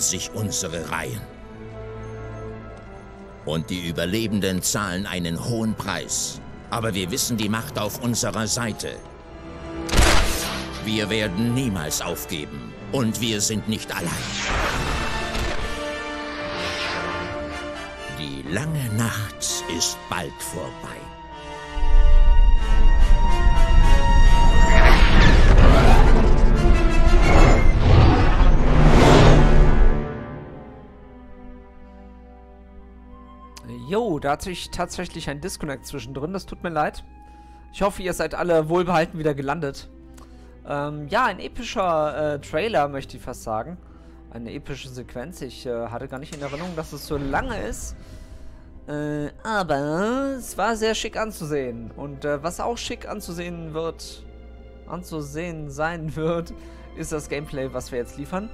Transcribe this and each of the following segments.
Sich unsere Reihen. Und die Überlebenden zahlen einen hohen Preis. Aber wir wissen die Macht auf unserer Seite. Wir werden niemals aufgeben. Und wir sind nicht allein. Die lange Nacht ist bald vorbei. Jo, da hat sich tatsächlich ein Disconnect zwischendrin. Das tut mir leid. Ich hoffe, ihr seid alle wohlbehalten wieder gelandet. Ähm, ja, ein epischer äh, Trailer, möchte ich fast sagen. Eine epische Sequenz. Ich äh, hatte gar nicht in Erinnerung, dass es so lange ist. Äh, aber es war sehr schick anzusehen. Und äh, was auch schick anzusehen wird, anzusehen sein wird, ist das Gameplay, was wir jetzt liefern.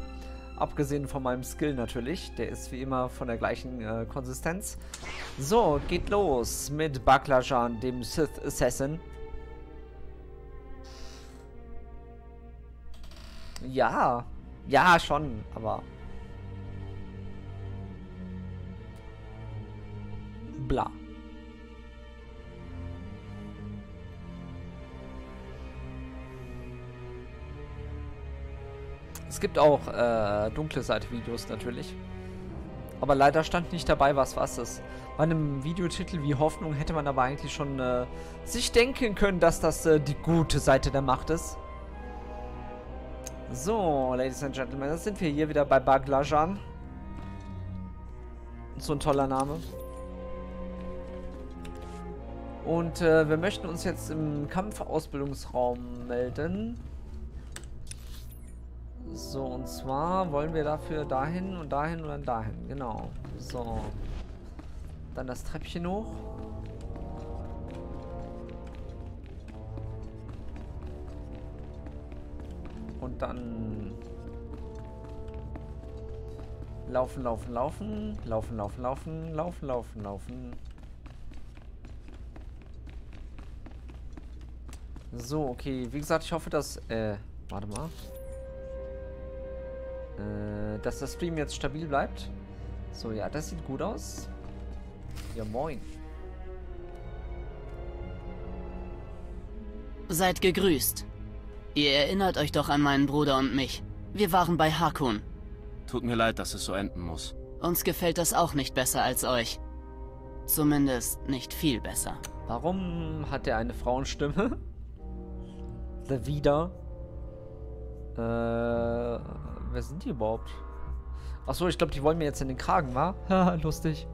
Abgesehen von meinem Skill natürlich. Der ist wie immer von der gleichen äh, Konsistenz. So, geht los mit Baklajan, dem Sith Assassin. Ja. Ja, schon, aber... Bla. Es gibt auch äh, dunkle Seite-Videos natürlich. Aber leider stand nicht dabei, was was ist. Bei einem Videotitel wie Hoffnung hätte man aber eigentlich schon äh, sich denken können, dass das äh, die gute Seite der Macht ist. So, Ladies and Gentlemen, jetzt sind wir hier wieder bei Baglajan. So ein toller Name. Und äh, wir möchten uns jetzt im Kampfausbildungsraum melden. So, und zwar wollen wir dafür dahin und dahin und dann dahin. Genau. So. Dann das Treppchen hoch. Und dann... Laufen, laufen, laufen. Laufen, laufen, laufen. Laufen, laufen, laufen. So, okay. Wie gesagt, ich hoffe, dass... Äh, warte mal. Äh, dass der Stream jetzt stabil bleibt. So, ja, das sieht gut aus. Ja, moin. Seid gegrüßt. Ihr erinnert euch doch an meinen Bruder und mich. Wir waren bei Hakun. Tut mir leid, dass es so enden muss. Uns gefällt das auch nicht besser als euch. Zumindest nicht viel besser. Warum hat er eine Frauenstimme? The Wieder. Äh, wer sind die überhaupt? Achso, ich glaube, die wollen mir jetzt in den Kragen, wa? Haha, lustig.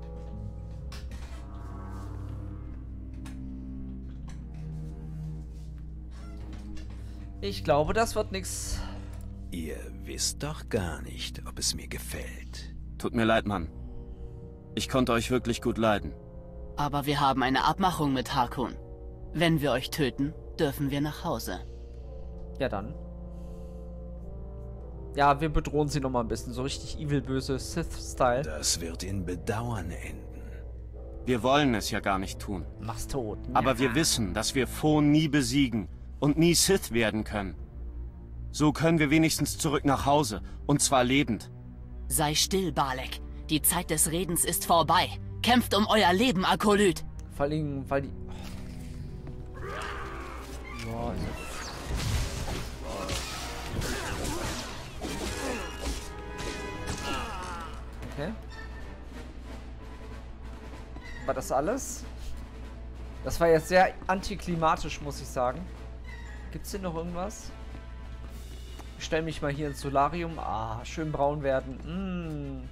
Ich glaube, das wird nix. Ihr wisst doch gar nicht, ob es mir gefällt. Tut mir leid, Mann. Ich konnte euch wirklich gut leiden. Aber wir haben eine Abmachung mit Hakun. Wenn wir euch töten, dürfen wir nach Hause. Ja, dann. Ja, wir bedrohen sie nochmal ein bisschen. So richtig evil, böse Sith-Style. Das wird in Bedauern enden. Wir wollen es ja gar nicht tun. Mach's tot. Aber wir wissen, dass wir Fon nie besiegen und nie Sith werden können. So können wir wenigstens zurück nach Hause. Und zwar lebend. Sei still, Balek. Die Zeit des Redens ist vorbei. Kämpft um euer Leben, Akolyt. Vor allem, weil die... Boah, Okay. War das alles? Das war jetzt sehr antiklimatisch, muss ich sagen. Gibt es hier noch irgendwas? Ich stelle mich mal hier ins Solarium. Ah, schön braun werden. Mm.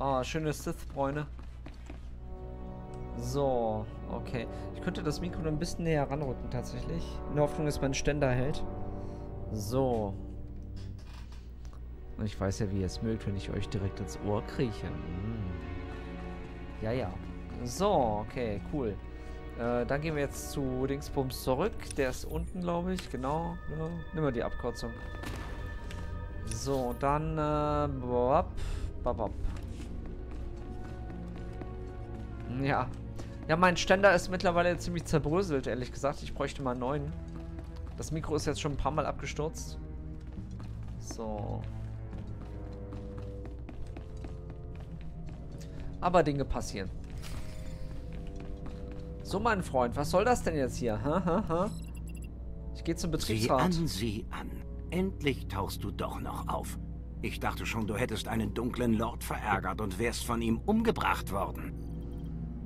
Ah, schöne Sith-Bräune. So, okay. Ich könnte das Mikro noch ein bisschen näher ranrücken, tatsächlich. In der Hoffnung, dass mein Ständer hält. So. Und ich weiß ja, wie ihr es mögt, wenn ich euch direkt ins Ohr krieche. Mm. Ja, ja. So, okay, cool. Äh, dann gehen wir jetzt zu Dingsbums zurück. Der ist unten, glaube ich. Genau. Ja. Nimm mal die Abkürzung. So, dann... Äh, bop, bop. Ja. Ja, mein Ständer ist mittlerweile ziemlich zerbröselt, ehrlich gesagt. Ich bräuchte mal einen neuen. Das Mikro ist jetzt schon ein paar Mal abgestürzt. So. Aber Dinge passieren. So, mein Freund, was soll das denn jetzt hier? Ha, ha, ha. Ich gehe zum Betriebsrat. Sieh an, sieh an. Endlich tauchst du doch noch auf. Ich dachte schon, du hättest einen dunklen Lord verärgert und wärst von ihm umgebracht worden.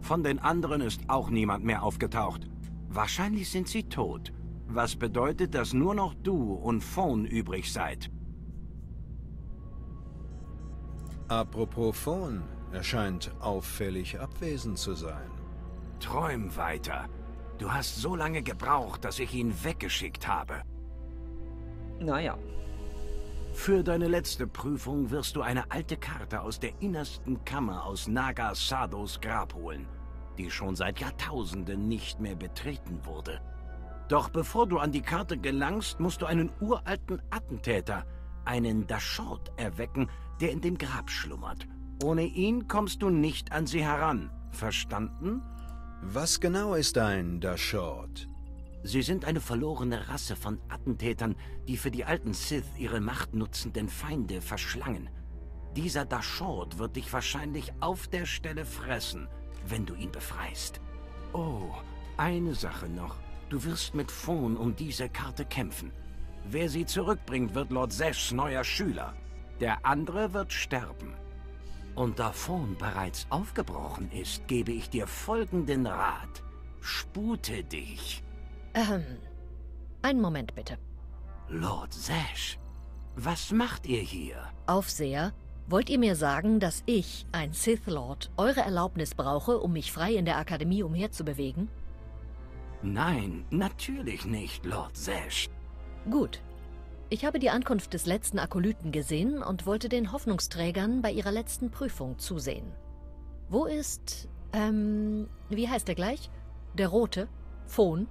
Von den anderen ist auch niemand mehr aufgetaucht. Wahrscheinlich sind sie tot. Was bedeutet, dass nur noch du und Phone übrig seid. Apropos Phone, er scheint auffällig abwesend zu sein. Träum weiter. Du hast so lange gebraucht, dass ich ihn weggeschickt habe. Naja. Für deine letzte Prüfung wirst du eine alte Karte aus der innersten Kammer aus Naga Sados Grab holen, die schon seit Jahrtausenden nicht mehr betreten wurde. Doch bevor du an die Karte gelangst, musst du einen uralten Attentäter, einen Dashort, erwecken, der in dem Grab schlummert. Ohne ihn kommst du nicht an sie heran. Verstanden? Was genau ist ein Dashort? Sie sind eine verlorene Rasse von Attentätern, die für die alten Sith ihre machtnutzenden Feinde verschlangen. Dieser Dashort wird dich wahrscheinlich auf der Stelle fressen, wenn du ihn befreist. Oh, eine Sache noch. Du wirst mit Phone um diese Karte kämpfen. Wer sie zurückbringt, wird Lord Zesh neuer Schüler. Der andere wird sterben. Und da Phone bereits aufgebrochen ist, gebe ich dir folgenden Rat. Spute dich. Ähm, einen Moment bitte. Lord Zesh, was macht ihr hier? Aufseher, wollt ihr mir sagen, dass ich, ein Sith Lord, eure Erlaubnis brauche, um mich frei in der Akademie umherzubewegen? Nein, natürlich nicht, Lord Zesh. Gut. Ich habe die Ankunft des letzten Akolyten gesehen und wollte den Hoffnungsträgern bei ihrer letzten Prüfung zusehen. Wo ist, ähm, wie heißt er gleich? Der Rote? Phon?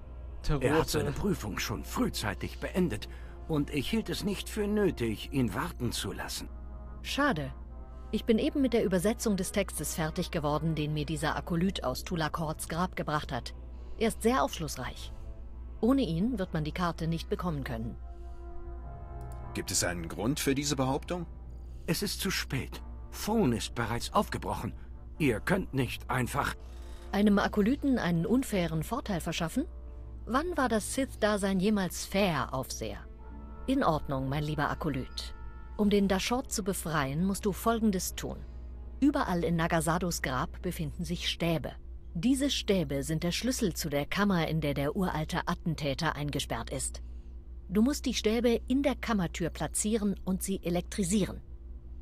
Der Er hat Rote. seine Prüfung schon frühzeitig beendet und ich hielt es nicht für nötig, ihn warten zu lassen. Schade. Ich bin eben mit der Übersetzung des Textes fertig geworden, den mir dieser Akolyt aus Tulakords Grab gebracht hat. Er ist sehr aufschlussreich. Ohne ihn wird man die Karte nicht bekommen können. Gibt es einen Grund für diese Behauptung? Es ist zu spät. Phone ist bereits aufgebrochen. Ihr könnt nicht einfach... Einem Akolyten einen unfairen Vorteil verschaffen? Wann war das Sith-Dasein jemals fair, Aufseher? In Ordnung, mein lieber Akolyt. Um den Dashort zu befreien, musst du Folgendes tun. Überall in Nagasados Grab befinden sich Stäbe. Diese Stäbe sind der Schlüssel zu der Kammer, in der der uralte Attentäter eingesperrt ist. Du musst die Stäbe in der Kammertür platzieren und sie elektrisieren.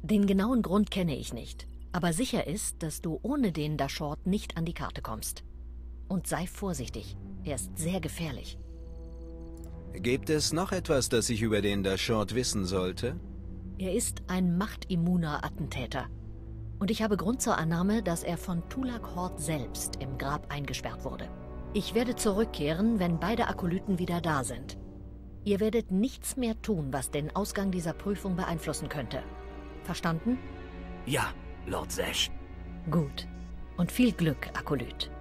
Den genauen Grund kenne ich nicht, aber sicher ist, dass du ohne den Dashort nicht an die Karte kommst. Und sei vorsichtig, er ist sehr gefährlich. Gibt es noch etwas, das ich über den Dashort wissen sollte? Er ist ein machtimmuner Attentäter. Und ich habe Grund zur Annahme, dass er von Tulak Hort selbst im Grab eingesperrt wurde. Ich werde zurückkehren, wenn beide Akolyten wieder da sind. Ihr werdet nichts mehr tun, was den Ausgang dieser Prüfung beeinflussen könnte. Verstanden? Ja, Lord Zesh. Gut. Und viel Glück, Akolyt.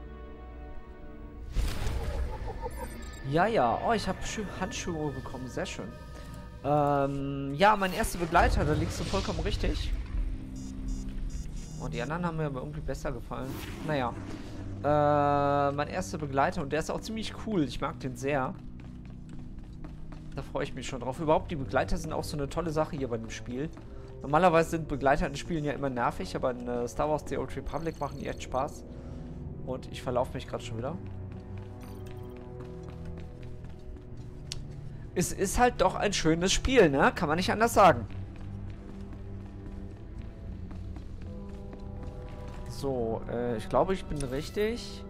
Ja, ja. Oh, ich habe Handschuhe bekommen. Sehr schön. Ähm, ja, mein erster Begleiter, da liegst du vollkommen richtig. Oh, die anderen haben mir aber irgendwie besser gefallen. Naja. Äh, mein erster Begleiter und der ist auch ziemlich cool. Ich mag den sehr. Da freue ich mich schon drauf. Überhaupt, die Begleiter sind auch so eine tolle Sache hier bei dem Spiel. Normalerweise sind Begleiter in Spielen ja immer nervig, aber in äh, Star Wars The Old Republic machen die echt Spaß. Und ich verlaufe mich gerade schon wieder. Es ist halt doch ein schönes Spiel, ne? Kann man nicht anders sagen. So, äh, ich glaube, ich bin richtig.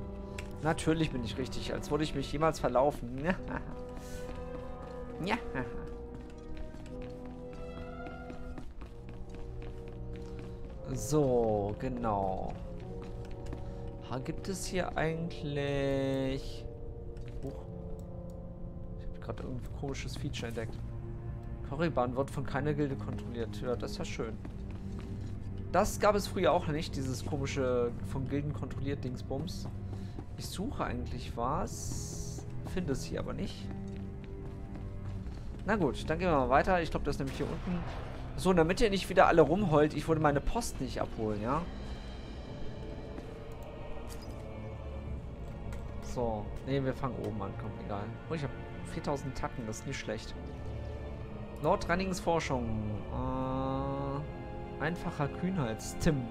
Natürlich bin ich richtig, als würde ich mich jemals verlaufen. ja. So, genau. Gibt es hier eigentlich... Huch. Ich habe gerade irgendein komisches Feature entdeckt. Korriban wird von keiner Gilde kontrolliert. Ja, das ist ja schön. Das gab es früher auch nicht, dieses komische von Gilden kontrolliert Dingsbums. Ich suche eigentlich was, finde es hier aber nicht. Na gut, dann gehen wir mal weiter. Ich glaube, das ist nämlich hier unten. So, damit ihr nicht wieder alle rumheult, ich wollte meine Post nicht abholen, ja? So. Ne, wir fangen oben an. Komm, egal. Oh, ich habe 4000 Tacken. Das ist nicht schlecht. Nordrheinings Forschung. Äh, einfacher Kühnheits-Tim.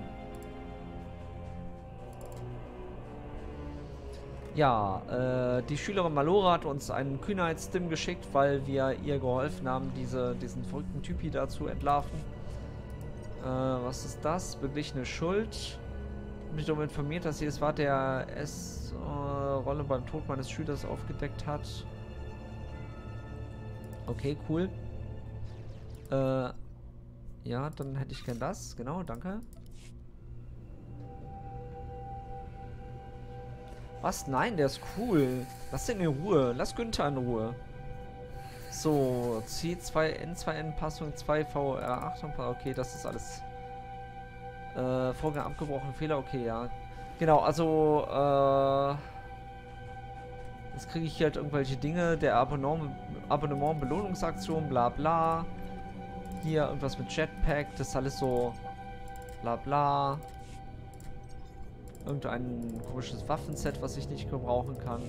Ja, äh, die Schülerin Malora hat uns einen Kühnheitsstim geschickt, weil wir ihr geholfen haben, diese, diesen verrückten Typi da zu entlarven. Äh, was ist das? Beglichene Schuld. Mich darüber informiert, dass sie es war, der S-Rolle beim Tod meines Schülers aufgedeckt hat. Okay, cool. Äh, ja, dann hätte ich gern das. Genau, danke. Was? Nein, der ist cool. Lass den in Ruhe. Lass Günther in Ruhe. So, C2, N2N, Passung 2, VR8. Okay, das ist alles. Äh, Vorgang abgebrochen, Fehler, okay, ja. Genau, also, äh. Jetzt kriege ich hier halt irgendwelche Dinge. Der Abonnement, Abonnement Belohnungsaktion, bla bla. Hier irgendwas mit Jetpack, das ist alles so. Bla bla. Irgendein komisches Waffenset, was ich nicht gebrauchen kann.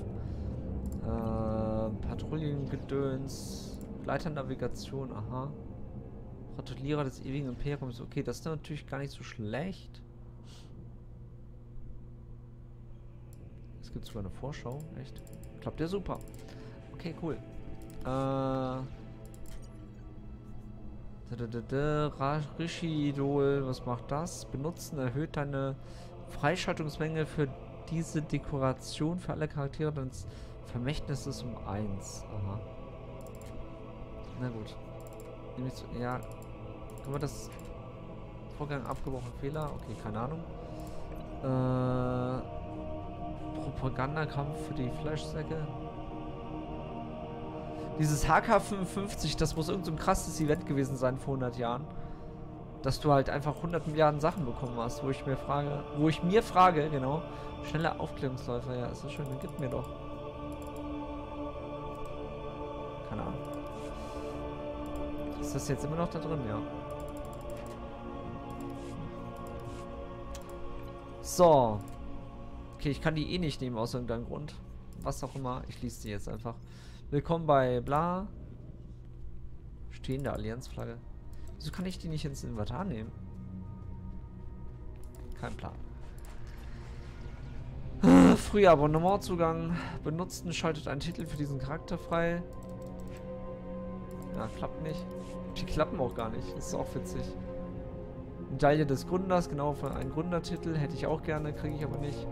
Äh, Patrouillengedöns. Leiternavigation, aha. Gratuliere des ewigen Imperiums. Okay, das ist natürlich gar nicht so schlecht. Es gibt sogar eine Vorschau. Echt? Klappt ja super. Okay, cool. Äh. Rishidol, was macht das? Benutzen erhöht deine Freischaltungsmenge für diese Dekoration für alle Charaktere deines Vermächtnisses um 1. Aha. Na gut. Ja. Können wir das Vorgang abgebrochen Fehler? Okay, keine Ahnung. Äh, Propagandakampf für die Fleischsäcke. Dieses HK55, das muss irgendein so krasses Event gewesen sein vor 100 Jahren dass du halt einfach 100 Milliarden Sachen bekommen hast, wo ich mir frage, wo ich mir frage, genau, schnelle Aufklärungsläufer, ja, ist das schön, dann gib mir doch. Keine Ahnung. Ist das jetzt immer noch da drin, ja. So. Okay, ich kann die eh nicht nehmen aus irgendeinem Grund. Was auch immer. Ich lese die jetzt einfach. Willkommen bei bla. Stehende Allianzflagge. Wieso kann ich die nicht ins Inventar nehmen? Kein Plan. Früher Abonnementzugang. Benutzten schaltet einen Titel für diesen Charakter frei. Ja, klappt nicht. Die klappen auch gar nicht. Das ist auch witzig. Medaille des Gründers, genau für einen Gründertitel. Hätte ich auch gerne, kriege ich aber nicht.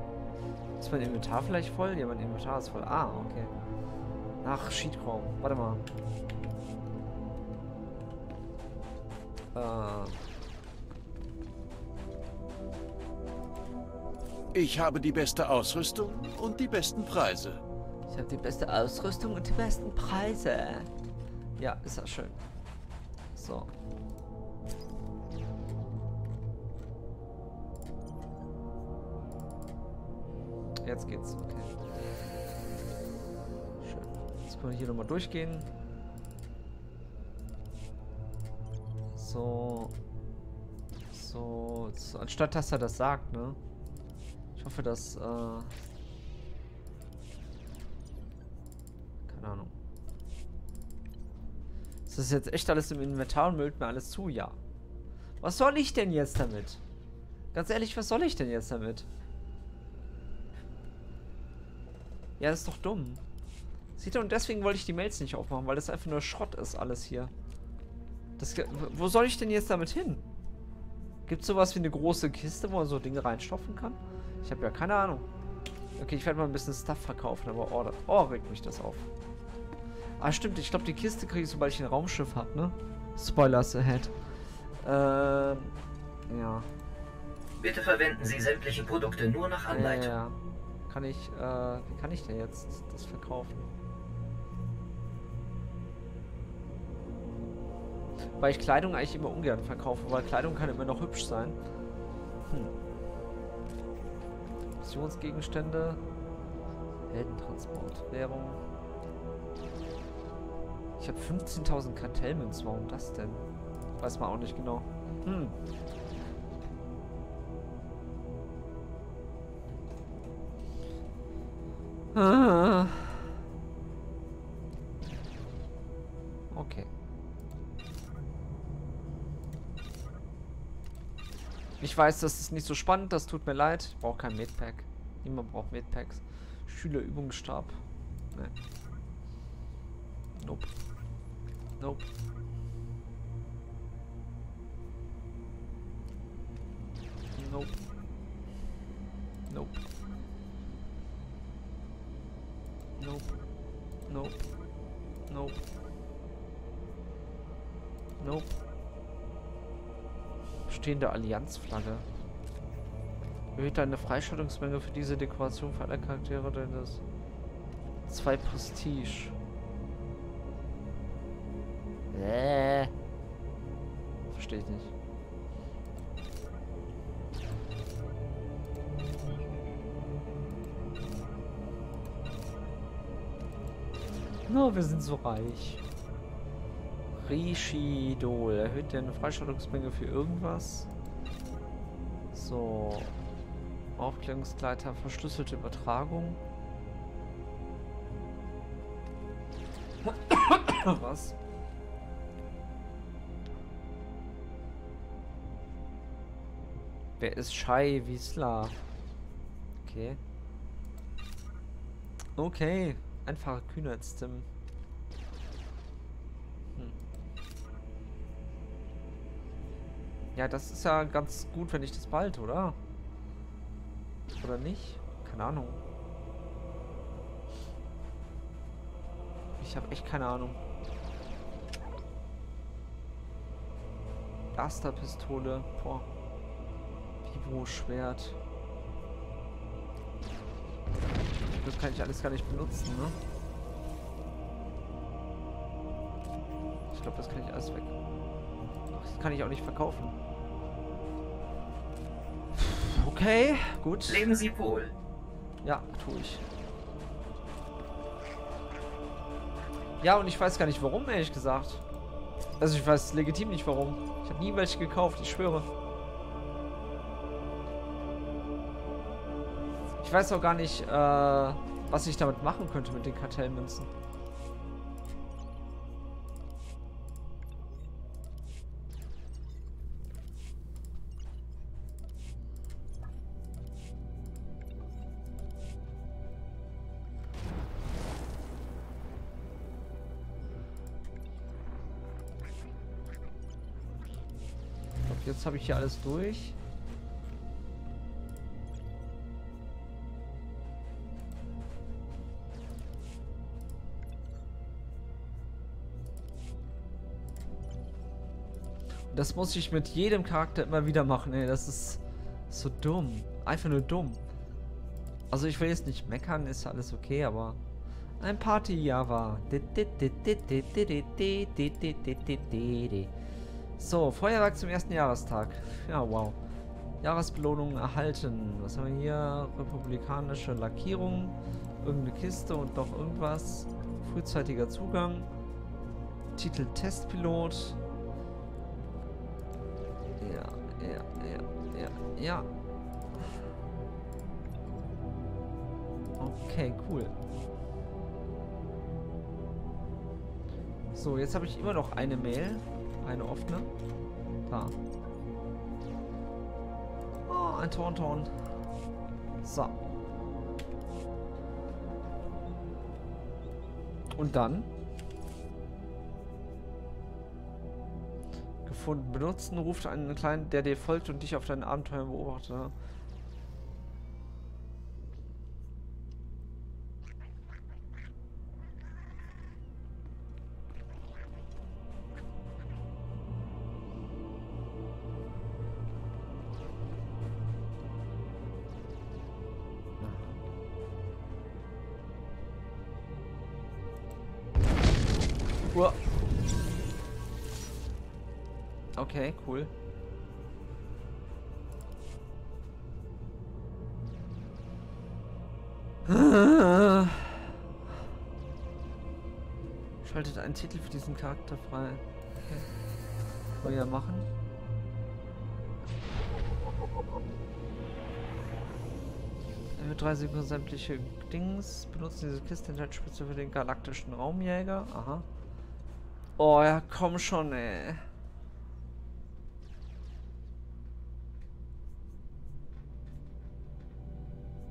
Ist mein Inventar vielleicht voll? Ja, mein Inventar ist voll. Ah, okay. Ach, Sheetchrome. Warte mal. Ich habe die beste Ausrüstung und die besten Preise. Ich habe die beste Ausrüstung und die besten Preise. Ja, ist ja schön. So. Jetzt geht's. Okay. Schön. Jetzt können wir hier nochmal durchgehen. So. So. so. Anstatt dass er das sagt, ne? Ich hoffe, dass. Äh Keine Ahnung. Ist das jetzt echt alles im Inventar und müllt mir alles zu? Ja. Was soll ich denn jetzt damit? Ganz ehrlich, was soll ich denn jetzt damit? Ja, das ist doch dumm. Seht ihr, und deswegen wollte ich die Mails nicht aufmachen, weil das einfach nur Schrott ist, alles hier. Das, wo soll ich denn jetzt damit hin? Gibt es sowas wie eine große Kiste, wo man so Dinge reinstopfen kann? Ich habe ja keine Ahnung. Okay, ich werde mal ein bisschen Stuff verkaufen, aber oh, oh regt mich das auf. Ah, stimmt. Ich glaube, die Kiste kriege ich, sobald ich ein Raumschiff habe, ne? Spoilers ahead. Ähm, ja. Bitte verwenden Sie sämtliche Produkte nur nach Anleitung. Ja, ja. Kann ich, äh, wie kann ich denn jetzt das verkaufen? Weil ich Kleidung eigentlich immer ungern verkaufe, weil Kleidung kann immer noch hübsch sein. Hm. Missionsgegenstände. Heldentransport. Währung. Ich habe 15.000 Kartellmünzen. Warum das denn? Weiß man auch nicht genau. Hm. Ah. Ich weiß, das ist nicht so spannend, das tut mir leid. Ich brauche kein Medpack. Niemand braucht Medpacks. Schülerübungsstab. Nee. Nope. Nope. Nope. Nope. Nope. Nope. Nope. Nope. Stehende Allianzflagge. Erhöht eine Freischaltungsmenge für diese Dekoration für alle Charaktere deines. Zwei Prestige. Äh. Verstehe ich nicht. No, wir sind so reich. Rishidol. Erhöht der eine Freischaltungsmenge für irgendwas? So. Aufklärungsgleiter, verschlüsselte Übertragung. Was? Wer ist Shai Wiesler? Okay. Okay. Einfache Kühnheitsstimmen. Ja, das ist ja ganz gut, wenn ich das bald, oder? Oder nicht? Keine Ahnung. Ich habe echt keine Ahnung. Blasterpistole. Boah. Vibro-Schwert. Das kann ich alles gar nicht benutzen, ne? Ich glaube, das kann ich alles weg. Das kann ich auch nicht verkaufen. Okay, gut. Leben Sie wohl. Ja, tue ich. Ja, und ich weiß gar nicht warum, ehrlich gesagt. Also ich weiß legitim nicht warum. Ich habe nie welche gekauft, ich schwöre. Ich weiß auch gar nicht, äh, was ich damit machen könnte mit den Kartellmünzen. Jetzt habe ich hier alles durch. Das muss ich mit jedem Charakter immer wieder machen, ey. Das ist so dumm. Einfach nur dumm. Also ich will jetzt nicht meckern, ist alles okay, aber... Ein Party-Java. So, Feuerwerk zum ersten Jahrestag. Ja, wow. Jahresbelohnung erhalten. Was haben wir hier? Republikanische Lackierung. Irgendeine Kiste und noch irgendwas. Frühzeitiger Zugang. Titel Testpilot. Ja, ja, ja, ja, ja. Okay, cool. So, jetzt habe ich immer noch eine Mail. Eine offene. Da. Oh, ein Tauntaun. So. Und dann? Gefunden. Benutzen ruft einen kleinen, der dir folgt und dich auf deinen Abenteuer beobachtet. Einen Titel für diesen Charakter frei. Okay. Wollen wir machen. Für drei Sekunden sämtliche Dings. Benutzen diese Kiste der Spitze für den galaktischen Raumjäger. Aha. Oh ja, komm schon, ey.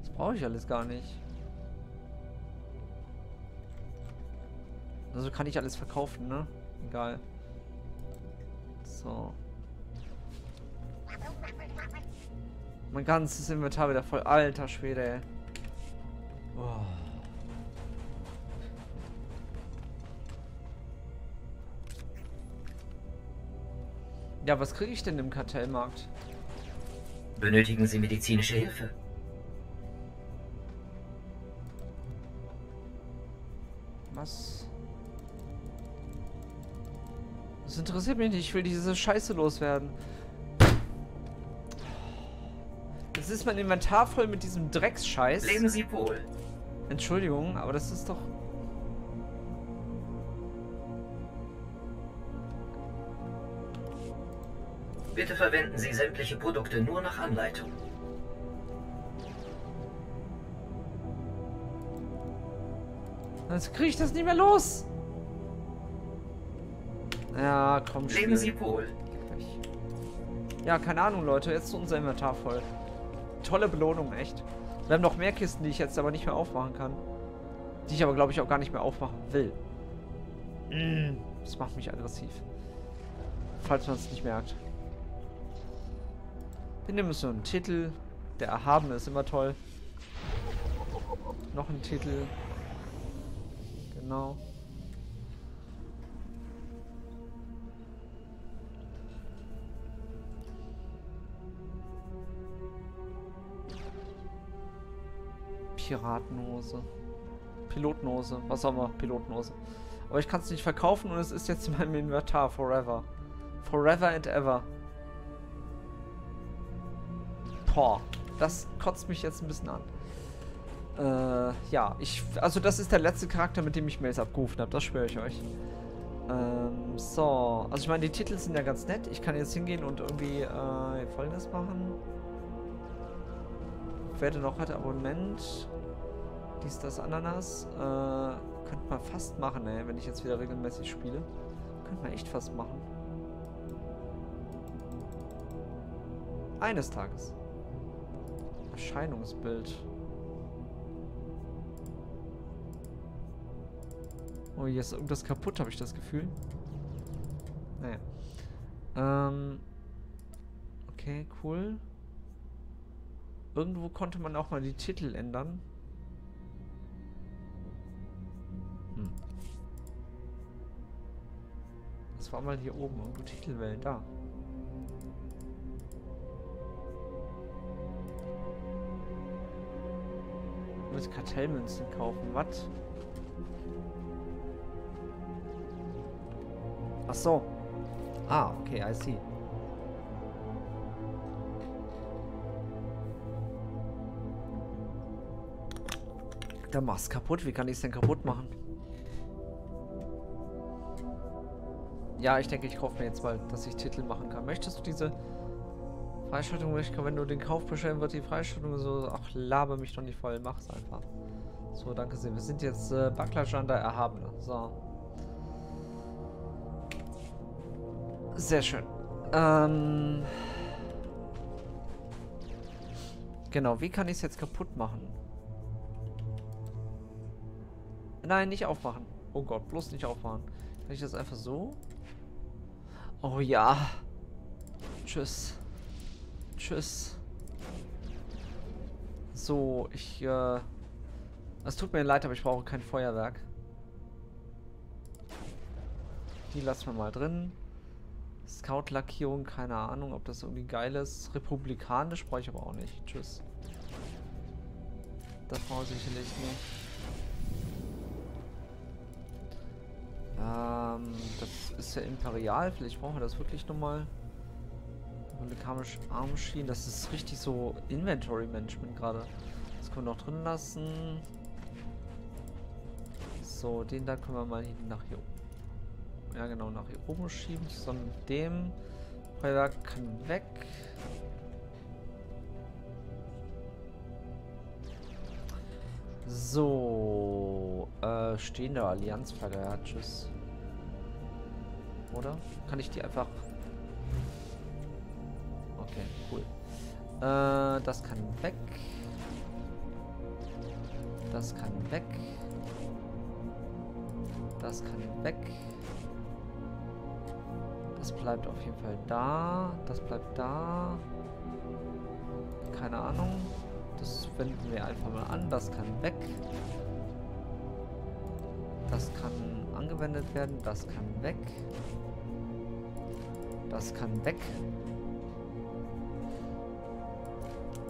Das brauche ich alles gar nicht. Also kann ich alles verkaufen, ne? Egal. So. Mein ganzes Inventar wieder voll. Alter Schwede, ey. Oh. Ja, was kriege ich denn im Kartellmarkt? Benötigen Sie medizinische Hilfe? Was? Das interessiert mich nicht. Ich will diese Scheiße loswerden. Jetzt ist mein Inventar voll mit diesem Drecksscheiß. Leben Sie wohl. Entschuldigung, aber das ist doch... Bitte verwenden Sie sämtliche Produkte nur nach Anleitung. Jetzt kriege ich das nicht mehr los. Ja, komm schon. Leben Sie wohl. Ja, keine Ahnung, Leute. Jetzt ist unser Inventar voll. Tolle Belohnung, echt. Wir haben noch mehr Kisten, die ich jetzt aber nicht mehr aufmachen kann. Die ich aber, glaube ich, auch gar nicht mehr aufmachen will. Mm, das macht mich aggressiv. Falls man es nicht merkt. Wir nehmen so einen Titel. Der Erhabene ist immer toll. Noch ein Titel. Genau. Piratenhose. Pilotenhose. Was auch immer. Pilotenhose. Aber ich kann es nicht verkaufen und es ist jetzt in meinem Inventar. Forever. Forever and ever. Boah. Das kotzt mich jetzt ein bisschen an. Äh, ja. Ich, also das ist der letzte Charakter, mit dem ich Mails abgerufen habe. Das schwöre ich euch. Ähm, so. Also ich meine, die Titel sind ja ganz nett. Ich kann jetzt hingehen und irgendwie äh, folgendes machen. Ich werde noch heute Abonnement. Dies, das, Ananas. Äh, könnte man fast machen, ey, wenn ich jetzt wieder regelmäßig spiele. Könnte man echt fast machen. Eines Tages. Erscheinungsbild. Oh, hier ist irgendwas kaputt, habe ich das Gefühl. Naja. Ähm. Okay, cool. Irgendwo konnte man auch mal die Titel ändern. War mal hier oben, irgendwo Titelwellen, da. Mit Kartellmünzen kaufen, was? Ach so. Ah, okay, I see. Dann mach's kaputt. Wie kann ich es denn kaputt machen? Ja, ich denke, ich kaufe mir jetzt mal, dass ich Titel machen kann. Möchtest du diese Freischaltung? Wenn du den Kauf bestellen, wird die Freischaltung so... Ach, labe mich doch nicht voll. Mach's einfach. So, danke sehr. Wir sind jetzt äh, Baklajander Erhabene. So. Sehr schön. Ähm... Genau, wie kann ich es jetzt kaputt machen? Nein, nicht aufmachen. Oh Gott, bloß nicht aufmachen. Kann ich das einfach so? Oh ja. Tschüss. Tschüss. So, ich, äh... Es tut mir leid, aber ich brauche kein Feuerwerk. Die lassen wir mal drin. Scout-Lackierung, keine Ahnung, ob das irgendwie geil ist. Republikanisch brauche ich aber auch nicht. Tschüss. Das brauche ich sicherlich nicht. Ähm, das ist ja imperial. Vielleicht brauchen wir das wirklich nochmal. Republikanische Armschienen. Das ist richtig so Inventory-Management gerade. Das können wir noch drin lassen. So, den da können wir mal nach hier oben. Ja, genau, nach hier oben schieben. So, dem Feuerwerk kann weg. So, äh, stehende Allianzflagge, ja, tschüss. Oder? Kann ich die einfach... Okay, cool. Äh, das kann weg. Das kann weg. Das kann weg. Das bleibt auf jeden Fall da. Das bleibt da. Keine Ahnung. Das wenden wir einfach mal an. Das kann weg. Das kann angewendet werden. Das kann weg. Das kann weg.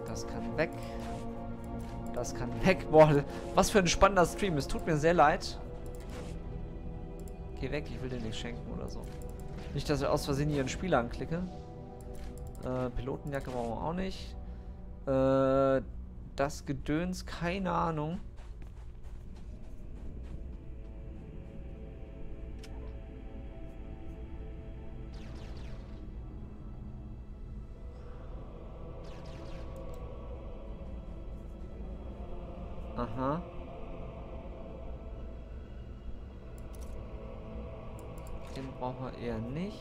Das kann weg. Das kann weg. Boah, was für ein spannender Stream. Es tut mir sehr leid. Geh weg, ich will dir nichts schenken oder so. Nicht, dass ich aus Versehen hier einen Spieler anklicke. Äh, Pilotenjacke brauchen wir auch nicht. Äh, das Gedöns, keine Ahnung. Aha. Den brauchen wir eher nicht.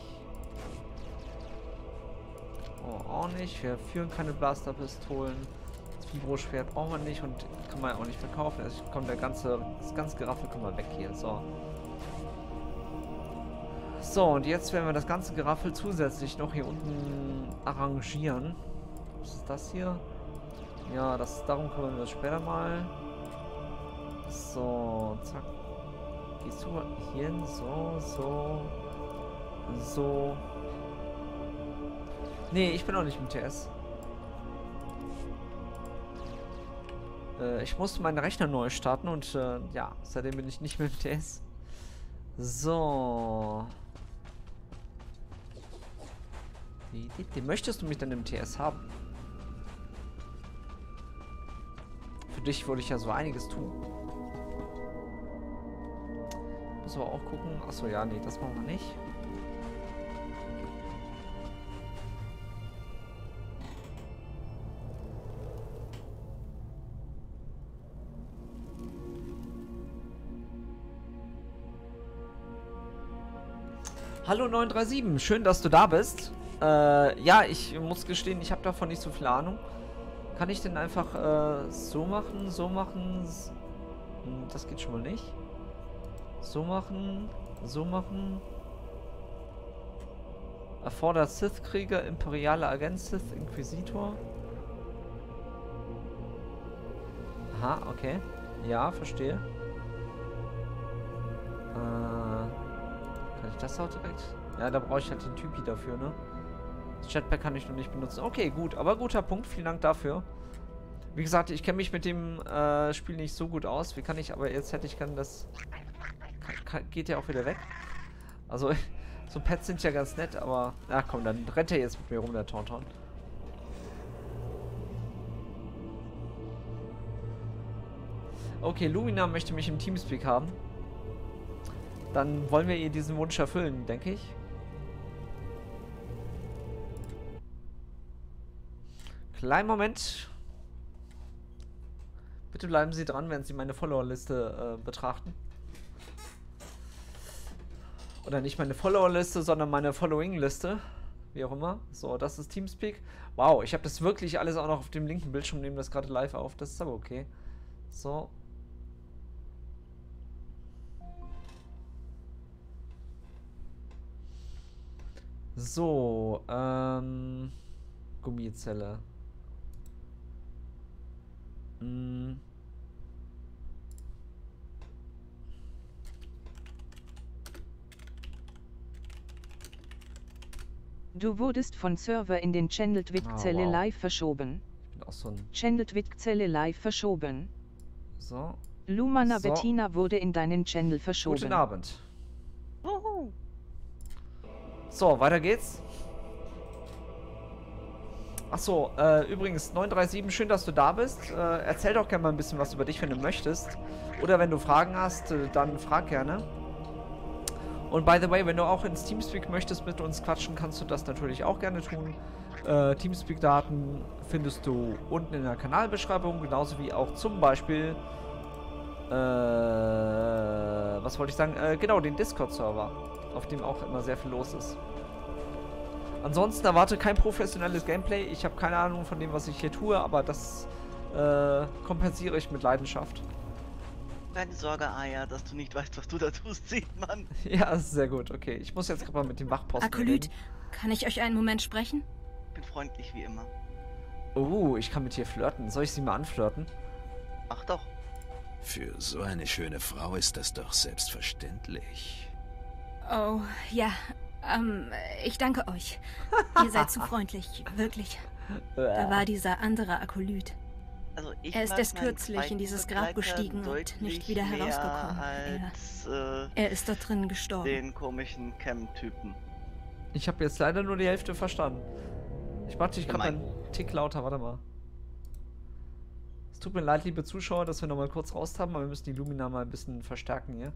Oh, auch nicht. Wir führen keine Blasterpistolen. Vibro-Schwert brauchen wir nicht und kann man auch nicht verkaufen. Also kommt der ganze, das ganze Geraffel kommt mal weg hier. So. So, und jetzt werden wir das ganze Geraffel zusätzlich noch hier unten arrangieren. Was ist das hier? Ja, das, darum kümmern wir uns später mal. So, zack. Gehst du hier hin? So, so. So. Nee, ich bin auch nicht mit TS. Äh, ich musste meinen Rechner neu starten und äh, ja, seitdem bin ich nicht mehr mit TS. So. Wie, wie, wie möchtest du mich denn im TS haben? Für dich würde ich ja so einiges tun. Muss aber auch gucken. Achso, ja, nee, das machen wir nicht. Hallo 937, schön, dass du da bist. Äh, ja, ich muss gestehen, ich habe davon nicht so viel Ahnung. Kann ich denn einfach äh, so machen, so machen? Hm, das geht schon mal nicht. So machen, so machen. Erfordert Sith-Krieger, imperiale Agent, Sith, Inquisitor. Aha, okay. Ja, verstehe. Kann ich das auch direkt? Ja, da brauche ich halt den Typi dafür, ne? Das Jetpack kann ich noch nicht benutzen. Okay, gut. Aber guter Punkt. Vielen Dank dafür. Wie gesagt, ich kenne mich mit dem äh, Spiel nicht so gut aus. Wie kann ich, aber jetzt hätte ich kann das... Kann, kann, geht ja auch wieder weg. Also, so Pets sind ja ganz nett, aber... Ach komm, dann rennt er jetzt mit mir rum, der Tauntaun. Okay, Lumina möchte mich im Teamspeak haben. Dann wollen wir ihr diesen Wunsch erfüllen, denke ich. Kleinen Moment. Bitte bleiben Sie dran, wenn Sie meine Followerliste äh, betrachten. Oder nicht meine Followerliste, sondern meine Following-Liste. Wie auch immer. So, das ist Teamspeak. Wow, ich habe das wirklich alles auch noch auf dem linken Bildschirm, nehmen das gerade live auf. Das ist aber okay. So, So, ähm. Gummizelle. Hm. Du wurdest von Server in den Channeltwick-Zelle Ah, wow. live verschoben. Ich bin auch so ein. Channeltwick-Zelle live verschoben. So. Lumana So. Bettina wurde in deinen Channel verschoben. Guten Abend. So, weiter geht's. Achso, äh, übrigens, 937, schön, dass du da bist. Äh, erzähl doch gerne mal ein bisschen was über dich, wenn du möchtest. Oder wenn du Fragen hast, äh, dann frag gerne. Und by the way, wenn du auch ins Teamspeak möchtest mit uns quatschen, kannst du das natürlich auch gerne tun. Äh, Teamspeak-Daten findest du unten in der Kanalbeschreibung, genauso wie auch zum Beispiel, äh, was wollte ich sagen? Äh, genau, den Discord-Server, auf dem auch immer sehr viel los ist. Ansonsten erwarte kein professionelles Gameplay. Ich habe keine Ahnung von dem, was ich hier tue, aber das äh, kompensiere ich mit Leidenschaft. Keine Sorge, Aya, dass du nicht weißt, was du da tust, sieht man. Ja, sehr gut. Okay, ich muss jetzt gerade mal mit dem Wachposten Akolyt, reden. kann ich euch einen Moment sprechen? Bin freundlich wie immer. Oh, ich kann mit dir flirten. Soll ich sie mal anflirten? Ach doch. Für so eine schöne Frau ist das doch selbstverständlich. Oh, ja. Ähm, ich danke euch. Ihr seid zu freundlich, wirklich. Da war dieser andere Akolyt. Also ich Er ist erst kürzlich in dieses Grab gestiegen und nicht wieder herausgekommen. Als, äh, Er ist dort drin gestorben. den komischen Cam-Typen. Ich habe jetzt leider nur die Hälfte verstanden. Ich mach dich gerade einen Tick lauter, warte mal. Es tut mir leid, liebe Zuschauer, dass wir nochmal kurz raus haben, aber wir müssen die Lumina mal ein bisschen verstärken hier.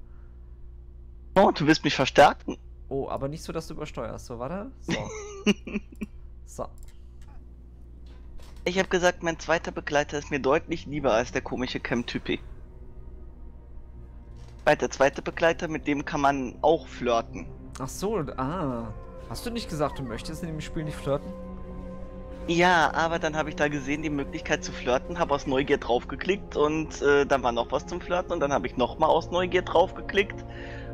Oh, du willst mich verstärken? Oh, aber nicht so, dass du übersteuerst. So, warte. So. so. Ich habe gesagt, mein zweiter Begleiter ist mir deutlich lieber als der komische Cam-Typi. Weil der zweite Begleiter, mit dem kann man auch flirten. Ach so, ah. Hast du nicht gesagt, du möchtest in dem Spiel nicht flirten? Ja, aber dann habe ich da gesehen, die Möglichkeit zu flirten, habe aus Neugier draufgeklickt und äh, dann war noch was zum Flirten und dann habe ich nochmal aus Neugier draufgeklickt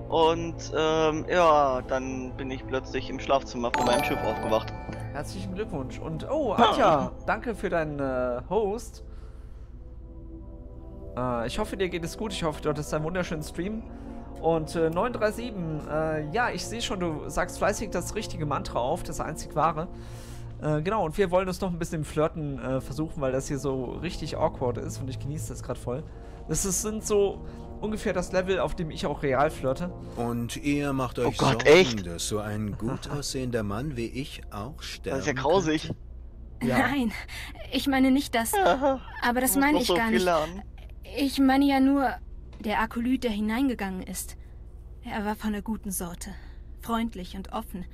und ähm, ja, dann bin ich plötzlich im Schlafzimmer von meinem Schiff aufgewacht. Herzlichen Glückwunsch. Und, oh, Antja, danke für deinen äh, Host. Äh, ich hoffe, dir geht es gut. Ich hoffe, du hattest einen wunderschönen Stream. Und äh, 937, äh, ja, ich sehe schon, du sagst fleißig das richtige Mantra auf, das einzig wahre. Äh, genau, und wir wollen uns noch ein bisschen im Flirten äh, versuchen, weil das hier so richtig awkward ist und ich genieße das gerade voll. Das ist, sind so ungefähr das Level, auf dem ich auch real flirte. Und ihr macht euch Oh Gott, Sorgen, echt? dass so ein gut aussehender Mann wie ich auch sterben Das ist ja grausig. Nein, ich meine nicht das. Aber das meine ich so gar nicht. lernen. Ich meine ja nur, der Akolyt, der hineingegangen ist. Er war von der guten Sorte. Freundlich und offen.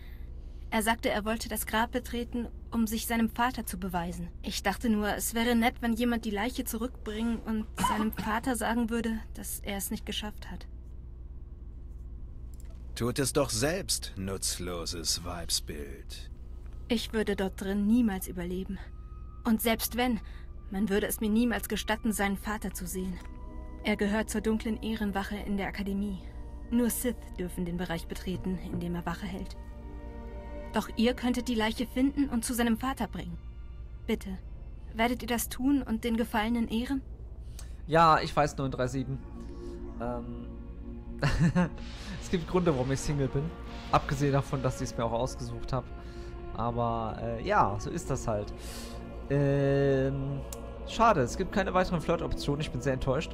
Er sagte, er wollte das Grab betreten, um sich seinem Vater zu beweisen. Ich dachte nur, es wäre nett, wenn jemand die Leiche zurückbringen und seinem Vater sagen würde, dass er es nicht geschafft hat. Tut es doch selbst, nutzloses Weibsbild. Ich würde dort drin niemals überleben. Und selbst wenn, man würde es mir niemals gestatten, seinen Vater zu sehen. Er gehört zur dunklen Ehrenwache in der Akademie. Nur Sith dürfen den Bereich betreten, in dem er Wache hält. Doch ihr könntet die Leiche finden und zu seinem Vater bringen. Bitte, werdet ihr das tun und den Gefallenen ehren? Ja, ich weiß 937. Ähm. es gibt Gründe, warum ich Single bin. Abgesehen davon, dass ich es mir auch ausgesucht habe. Aber äh, ja, so ist das halt. Ähm, schade, es gibt keine weiteren Flirt-Optionen. Ich bin sehr enttäuscht.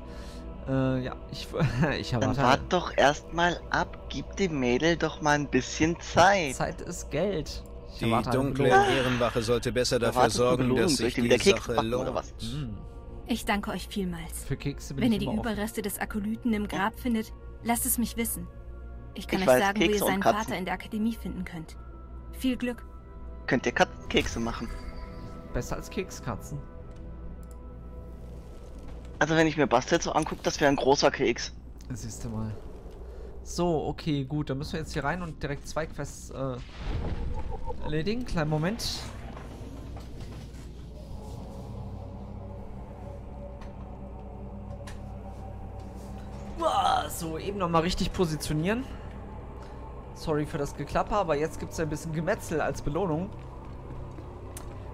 Äh, ja, ich, ich Dann erwarte. wart doch erstmal ab, gib dem Mädel doch mal ein bisschen Zeit. Zeit ist Geld. Ich Die dunkle. Ehrenwache sollte besser dafür sorgen, dass sich die Sache lohnt. was? Hm, Ich danke euch vielmals. für Kekse bin Wenn ihr die. Überreste des Akolyten im Grab findet, lasst es mich wissen. Ich kann Ich euch weiß, sagen, wo ihr Kekse seinen Katzen. Vater in der Akademie finden könnt. Viel Glück. Könnt ihr Katzenkekse machen? Besser als Kekskatzen. Also wenn ich mir Bastel so angucke, das wäre ein großer Keks. Siehst du mal. So, okay, gut. Dann müssen wir jetzt hier rein und direkt zwei Quests äh, erledigen. Kleinen Moment. Uah, So, eben nochmal richtig positionieren. Sorry für das Geklapper, aber jetzt gibt es ein bisschen Gemetzel als Belohnung.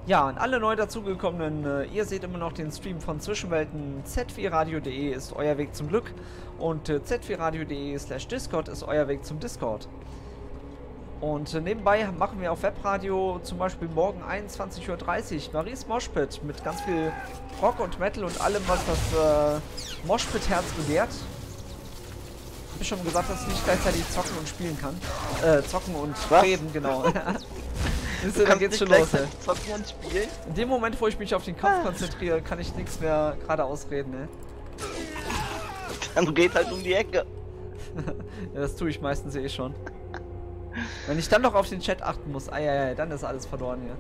Ja, an alle neu dazugekommenen, äh, ihr seht immer noch den Stream von Zwischenwelten. z4radio.de ist euer Weg zum Glück und äh, z4radio.de slash Discord ist euer Weg zum Discord. Und äh, nebenbei machen wir auf Webradio zum Beispiel morgen 21.30 Uhr Maries Moshpit mit ganz viel Rock und Metal und allem, was das äh, Moshpit-Herz begehrt. Hab ich schon gesagt, dass ich nicht gleichzeitig zocken und spielen kann. Äh, zocken und Was? reden, genau. Kannst geht's nicht schon los, spielen? In dem Moment, wo ich mich auf den Kampf konzentriere, kann ich nichts mehr gerade ausreden, ne? Dann geht halt um die Ecke. Ja, das tue ich meistens eh schon. Wenn ich dann noch auf den Chat achten muss, eieiei, dann ist alles verloren hier.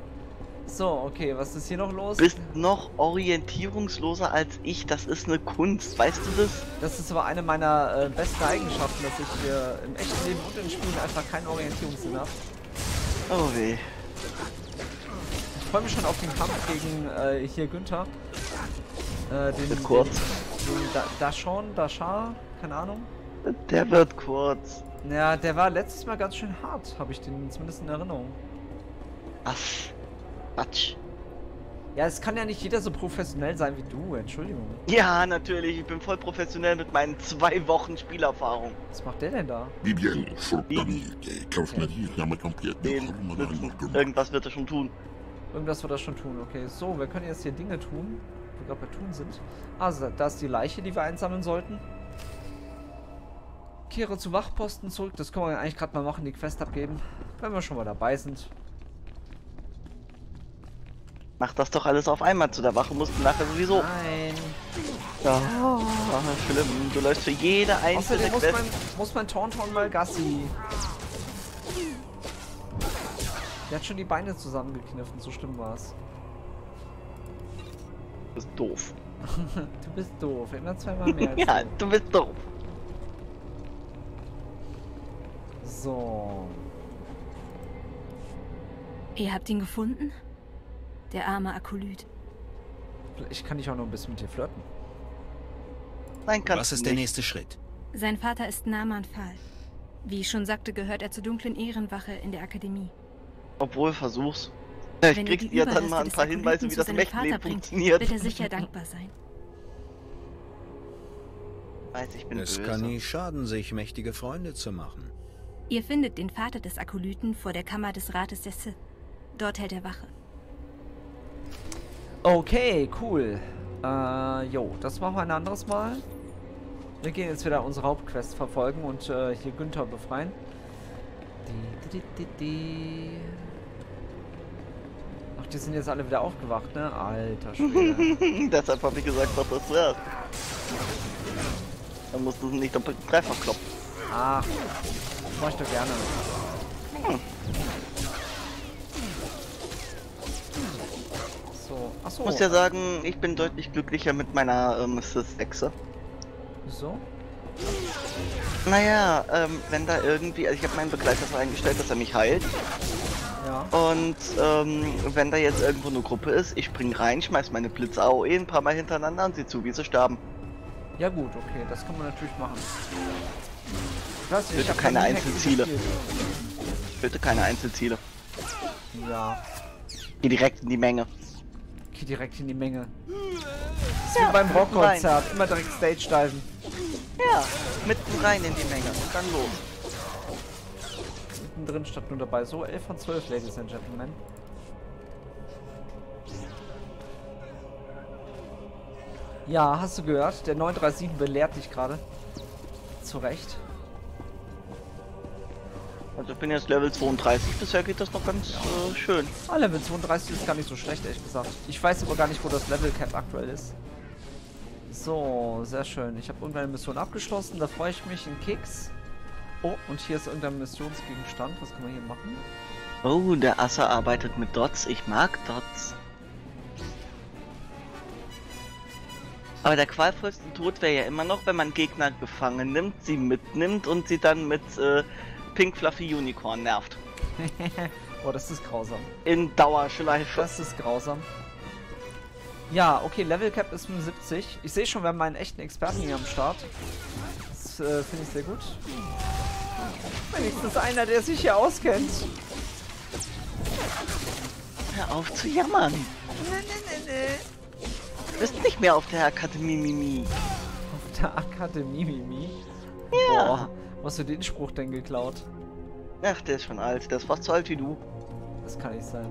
So, okay, was ist hier noch los? Bist noch orientierungsloser als ich. Das ist eine Kunst. Weißt du das? Das ist aber eine meiner äh, besten Eigenschaften, dass ich äh, im echten Leben und in Spielen einfach keinen Orientierungssinn habe. Oh weh. Ich freue mich schon auf den Kampf gegen äh, hier Günther. Äh, den, Wird kurz. Den, da Dashon, Dashar, keine Ahnung. Der wird kurz. Ja, der war letztes Mal ganz schön hart, habe ich den zumindest in Erinnerung. Ach, Quatsch. Ja, es kann ja nicht jeder so professionell sein wie du, Entschuldigung. Ja, natürlich. Ich bin voll professionell mit meinen zwei Wochen Spielerfahrung. Was macht der denn da? Den, irgendwas wird er schon tun. Irgendwas wird er schon tun, okay. So, wir können jetzt hier Dinge tun, die wir gerade bei tun sind. Also, da ist die Leiche, die wir einsammeln sollten. Kehre zu Wachposten zurück. Das können wir eigentlich gerade mal machen, die Quest abgeben. Wenn wir schon mal dabei sind. Mach das doch alles auf einmal. Zu der Wache musst du nachher sowieso. Nein. Ja, schlimm. Du läufst für jede einzelne Außerdem muss Quest. mein, muss mein Tauntaun mal Gassi. Der hat schon die Beine zusammengekniffen, so schlimm war's. Du bist doof. du bist doof, immer zweimal mehr als Ja, du. du bist doof. So. Ihr habt ihn gefunden? Der arme Akolyt. Ich kann dich auch noch ein bisschen mit dir flirten. Nein, kannst Was ist der nicht. nächste Schritt? Sein Vater ist Naman Fall. Wie ich schon sagte, gehört er zur dunklen Ehrenwache in der Akademie. Obwohl, versuch's. Ja, ich Wenn ihr krieg dir dann mal ein paar Hinweise, wie das im seinem echten Vater Leben bringt, funktioniert. Wird er sicher dankbar sein. Weiß, ich bin Es böse. kann nie schaden, sich mächtige Freunde zu machen. Ihr findet den Vater des Akolyten vor der Kammer des Rates der Sith. Dort hält er Wache. Okay, cool. Äh, jo, das machen wir ein anderes Mal. Wir gehen jetzt wieder unsere Hauptquest verfolgen und äh, hier Günther befreien. Die, die, die. Ach, die sind jetzt alle wieder aufgewacht, ne? Alter Schwede. Deshalb habe ich gesagt, mach das zuerst. Dann musst du nicht doppelt dreifach kloppen. Ach, das mach ich doch gerne. So, achso. Ich muss ja sagen, ich bin deutlich glücklicher mit meiner ähm, Sith-Echse. So? Naja, ähm, wenn da irgendwie, also ich habe meinen Begleiter so eingestellt, dass er mich heilt. Ja. Und ähm, wenn da jetzt irgendwo eine Gruppe ist, ich spring rein, schmeiß meine Blitze AOE ein paar Mal hintereinander und sieh zu, wie sie sterben. Ja gut, okay, das kann man natürlich machen. Ich weiß nicht, ich Bitte hab keine Einzelziele. Bitte keine Einzelziele. Ja, Geh direkt in die Menge. Geh direkt in die Menge. Das ist wie beim Rockkonzert, immer direkt Stage diven. Ja, mitten rein in die Menge und dann los. Mittendrin statt nur dabei. So, 11 von 12, Ladies and Gentlemen. Ja, hast du gehört? Der 937 belehrt dich gerade. Zu Recht. Also ich bin jetzt Level 32, bisher geht das noch ganz äh, schön. Ah, Level 32 ist gar nicht so schlecht, ehrlich gesagt. Ich weiß aber gar nicht, wo das Level Cap aktuell ist. So, sehr schön. Ich habe irgendeine Mission abgeschlossen, da freue ich mich. Ein Keks. Oh, und hier ist irgendein Missionsgegenstand. Was können wir hier machen? Oh, der Asse arbeitet mit Dots. Ich mag Dots. Aber der qualvollste Tod wäre ja immer noch, wenn man Gegner gefangen nimmt, sie mitnimmt und sie dann mit äh, Pink Fluffy Unicorn nervt. Boah, das ist grausam. In Dauerschleife. Das ist grausam. Ja, okay, Level Cap ist 75. Ich sehe schon, wir haben einen echten Experten hier am Start. Das äh, finde ich sehr gut. Wenigstens einer, der sich hier auskennt. Hör auf zu jammern. Du bist nicht mehr auf der Akademie Mimi. Auf der Akademie, Mimi. Ja. Boah, hast du den Spruch denn geklaut? Ach, der ist schon alt. Der ist fast so alt wie du. Das kann nicht sein.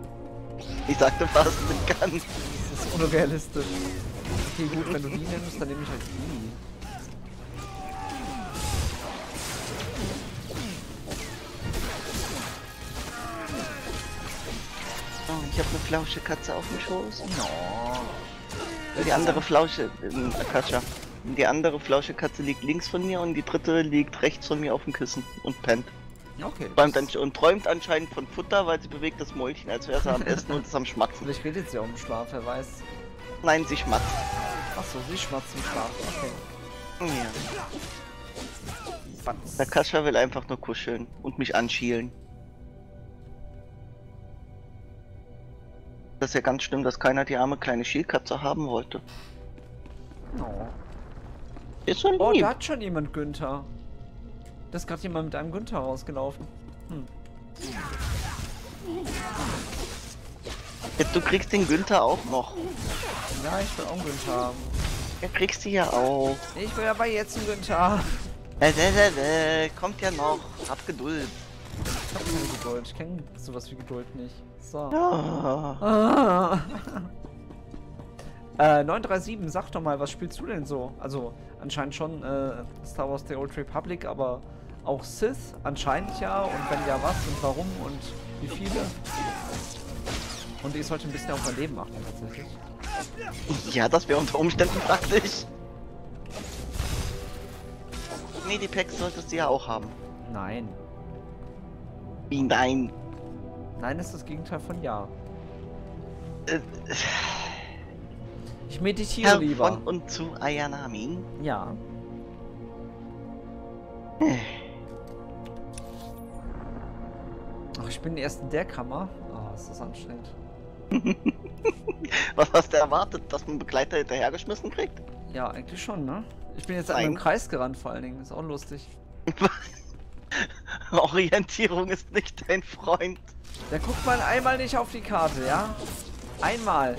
Ich sagte fast mit ganz. Das ist unrealistisch. Okay, gut, wenn du die nimmst, dann nehme ich halt die. eine Flauschekatze auf dem Schoß. No. Die andere Flausche, ähm, Akasha. Die andere Flauschekatze liegt links von mir und die dritte liegt rechts von mir auf dem Kissen und pennt. Okay. Träumt und träumt anscheinend von Futter, weil sie bewegt das Mäulchen, als wäre sie am Essen und ist am Schmatzen. Vielleicht redet sie auch im Schlaf, wer weiß. Nein, sie schmatzt. Achso, sie schmatzt im Schlaf. Okay. Ja. Der Kascha will einfach nur kuscheln und mich anschielen. Das ist ja ganz schlimm, dass keiner die arme kleine Schielkatze haben wollte. Oh. Ist schon Oh, lieb. da hat schon jemand Günther. Da ist gerade jemand mit einem Günther rausgelaufen. Hm. Jetzt, du kriegst den Günther auch noch. Ja, ich will auch einen Günther haben. Ja, kriegst du ja auch. Ich will aber jetzt einen Günther. Äh, äh, äh, äh, kommt ja noch. Hab Geduld. Ich hab keine Geduld. Ich kenne sowas wie Geduld nicht. So. Ja. Ah. äh, 937, sag doch mal, was spielst du denn so? Also, anscheinend schon äh, Star Wars The Old Republic, aber auch Sith anscheinend ja. Und wenn ja, was und warum und wie viele? Und ich sollte ein bisschen auf mein Leben achten, tatsächlich. Ja, das wäre unter Umständen praktisch. Nee, die Packs solltest du ja auch haben. Nein. Wie nein? Nein ist das Gegenteil von ja. Äh, Ich meditiere Herr lieber. von und zu Ayanami. Ja. Ach, ich bin erst in der Kammer. Oh, ist das anstrengend. Was hast du erwartet, dass man Begleiter hinterhergeschmissen kriegt? Ja, eigentlich schon, ne? Ich bin jetzt einmal im Nein. Kreis gerannt vor allen Dingen. Ist auch lustig. Orientierung ist nicht dein Freund. Da guckt man einmal nicht auf die Karte, ja? Einmal.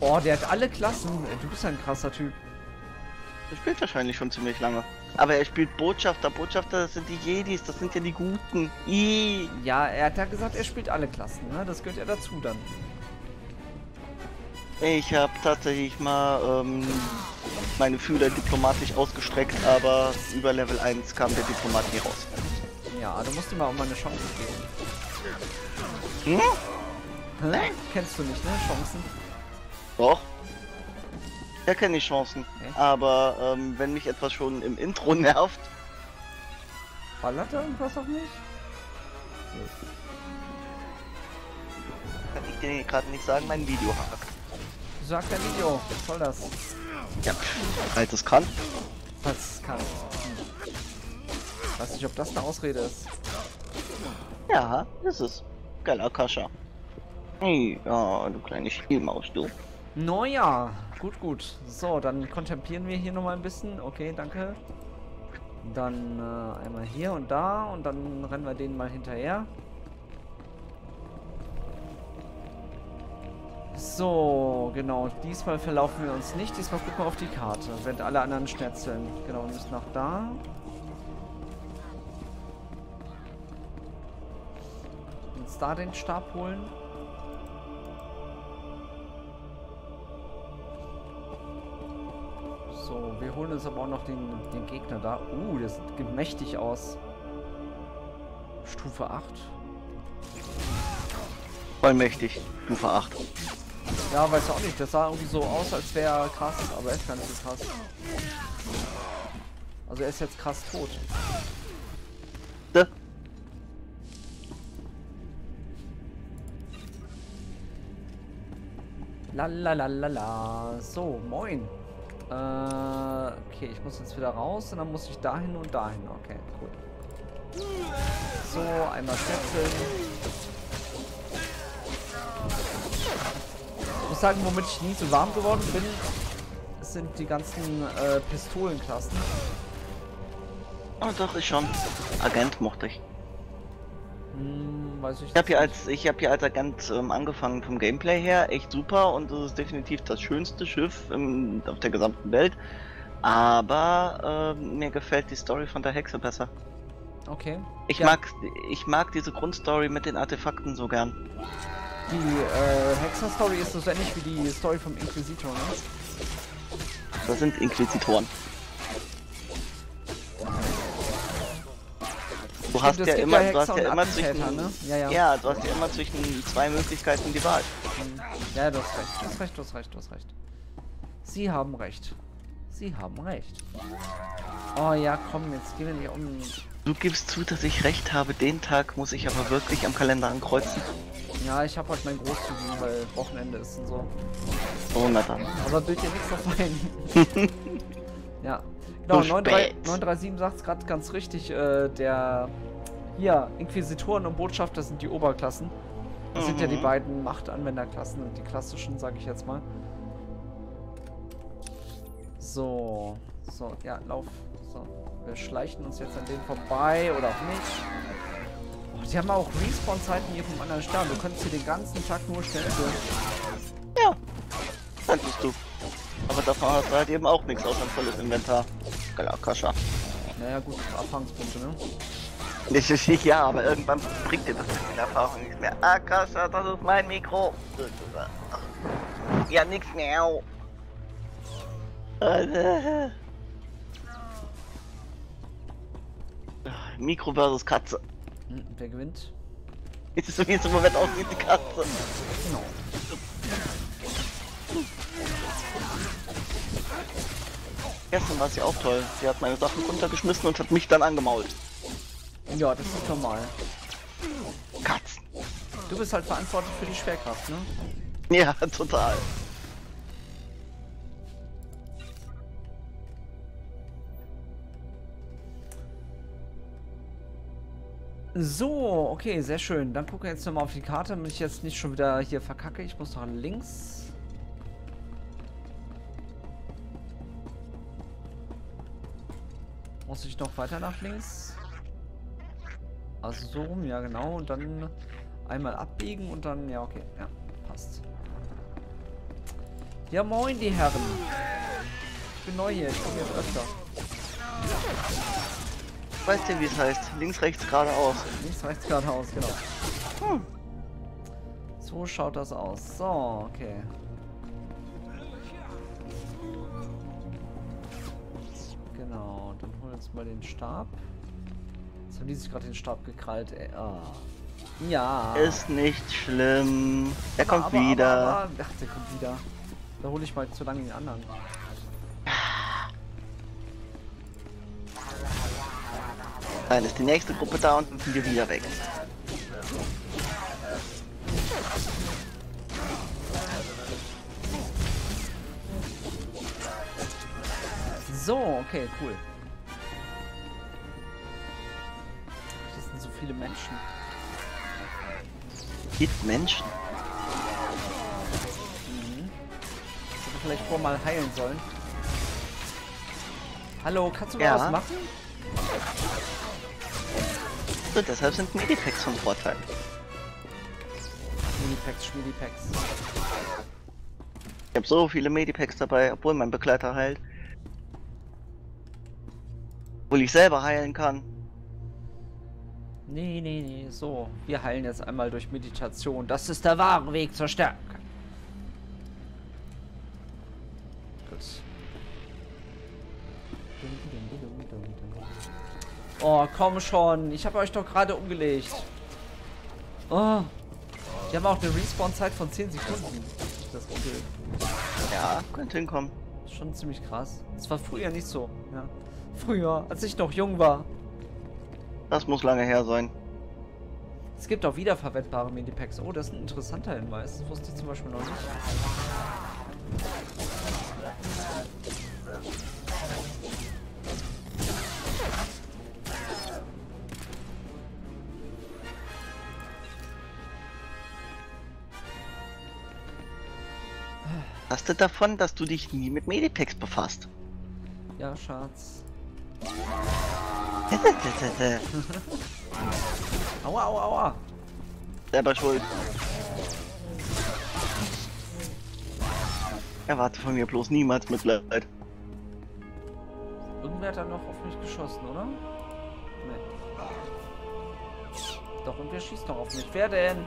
Oh, der hat alle Klassen. Du bist ein krasser Typ. Er spielt wahrscheinlich schon ziemlich lange. Aber er spielt Botschafter. Botschafter, das sind die Jedis, das sind ja die Guten. Ih. Ja, er hat ja gesagt, er spielt alle Klassen, ne? Das gehört ja dazu dann. Ich habe tatsächlich mal ähm, meine Fühler diplomatisch ausgestreckt, aber über Level 1 kam der Diplomat nie raus. Ja, du musst ihm auch mal eine Chance geben. Hm? Hä? Kennst du nicht, ne? Chancen. Doch. Ja, kenne ich Chancen. Aber ähm, wenn mich etwas schon im Intro nervt, Ballert da irgendwas auf mich? kann ich dir gerade nicht sagen, mein Video hakt. Sag dein Video. Was soll das? Ja, als es kann. Was kann. Hm. Weiß nicht, ob das eine Ausrede ist. Ja, ist es. Geil, Akasha. Hey, ja, du kleine Spielmaus, du. Naja, gut, gut. So, dann kontemplieren wir hier nochmal ein bisschen. Okay, danke. Dann äh, einmal hier und da und dann rennen wir denen mal hinterher. So, genau. Diesmal verlaufen wir uns nicht. Diesmal gucken wir auf die Karte. Während alle anderen schnetzeln. Genau, wir müssen nach da. Uns da den Stab holen. So, wir holen uns aber auch noch den, den Gegner da. Uh, das sieht mächtig aus. Stufe 8. Vollmächtig. Stufe 8. Ja, weiß auch nicht. Das sah irgendwie so aus, als wäre er krass, aber er ist gar nicht so krass. Also er ist jetzt krass tot. Da. Lalalala. So, moin. Äh, okay, ich muss jetzt wieder raus und dann muss ich dahin und dahin. Okay, cool. So, einmal schnetzeln. Ich muss sagen, womit ich nie so warm geworden bin, sind die ganzen äh, Pistolenklassen. Oh doch, ich schon. Agent mochte ich. Hm, weiß ich Ich habe hier als ich habe hier als Agent ähm, angefangen vom Gameplay her, echt super und es ist definitiv das schönste Schiff im, auf der gesamten Welt. Aber ähm, mir gefällt die Story von der Hexe besser. Okay. Ich Ja. mag ich mag diese Grundstory mit den Artefakten so gern. Die äh, Hexer-Story ist so ähnlich wie die Story vom Inquisitor, ne? Das sind Inquisitoren. Du hast ja immer, du hast ja immer zwischen, ne? Ja, ja. du hast ja immer zwischen zwei Möglichkeiten die Wahl. Ja, du hast recht, du hast recht, du hast recht, du hast recht. Sie haben recht. Sie haben recht. Oh ja, komm, jetzt gehen wir nicht um. Du gibst zu, dass ich recht habe. Den Tag muss ich aber wirklich am Kalender ankreuzen. Ja, ich habe heute mein Großzügigen, weil Wochenende ist und so. Oh, na dann. Aber bild dir nichts auf ein. ja. Genau, Zu 93 spät. 937 sagt es gerade ganz richtig. Äh, der. Hier, Inquisitoren und Botschafter sind die Oberklassen. Das sind ja die Mhm. beiden Machtanwenderklassen und die klassischen, sage ich jetzt mal. So. So, ja, lauf. So. Wir schleichen uns jetzt an denen vorbei oder auch nicht. Oh, die haben auch Respawn-Zeiten hier vom anderen Stern. Du könntest hier den ganzen Tag nur schnell führen. Ja, könntest du. Aber davon hast du halt eben auch nichts außer ein volles Inventar. Galakascha. Naja, gut, Erfahrungspunkte, ne? Nicht, nicht, ja, aber irgendwann bringt dir das mit der Erfahrung nichts mehr. Akasha, das ist mein Mikro. Ja, nix mehr. Mikro versus Katze. Hm, wer gewinnt? Ist so wie es im Moment aussieht, die Katze. Genau. Gestern war sie auch toll. Sie hat meine Sachen runtergeschmissen und hat mich dann angemault. Ja, das ist normal. Katzen. Du bist halt verantwortlich für die Schwerkraft, ne? Ja, total. So, okay, sehr schön. Dann gucken wir jetzt nochmal auf die Karte, damit ich jetzt nicht schon wieder hier verkacke. Ich muss noch links. Muss ich noch weiter nach links? Also so rum, ja genau. Und dann einmal abbiegen und dann, ja okay, ja, passt. Ja moin die Herren. Ich bin neu hier, ich komme jetzt öfter. Weißt du, wie es heißt? Links, rechts, geradeaus. Links, rechts, geradeaus, genau. Hm. So schaut das aus. So, okay. Genau, dann holen wir uns mal den Stab. Jetzt haben die sich gerade den Stab gekrallt, ey. Ah. Ja. Ist nicht schlimm. Er kommt aber, wieder. Aber, aber, ach, der kommt wieder. Da hole ich mal zu lange den anderen. Dann ist die nächste Gruppe da und dann sind wir wieder weg. So, okay, cool. Viele Menschen. Gibt Menschen? Mhm. Ich hätte vielleicht vorher mal heilen sollen. Hallo, kannst du mal Ja. was machen? So, deshalb sind Medipacks vom Vorteil. Schmiedipacks, Schmiedipacks. Ich habe so viele Medipacks dabei, obwohl mein Begleiter heilt. Obwohl ich selber heilen kann. Nee, nee, nee, so. Wir heilen jetzt einmal durch Meditation. Das ist der wahre Weg zur Stärke. Gut. Oh, komm schon. Ich habe euch doch gerade umgelegt. Oh. Die haben auch eine Respawn-Zeit von 10 Sekunden. Das Onkel. Ja, könnte hinkommen. Schon ziemlich krass. Das war früher nicht so. Ja. Früher, als ich noch jung war. Das muss lange her sein. Es gibt auch wiederverwendbare Medipacks. Oh, das ist ein interessanter Hinweis. Das wusste ich zum Beispiel noch nicht. Hast du davon, dass du dich nie mit Medipacks befasst? Ja, Schatz. aua, aua, aua. Selber schuld. Erwarte von mir bloß niemals Mitleid. Irgendwer hat da noch auf mich geschossen, oder? Nee. Doch, irgendwer schießt noch auf mich. Wer denn?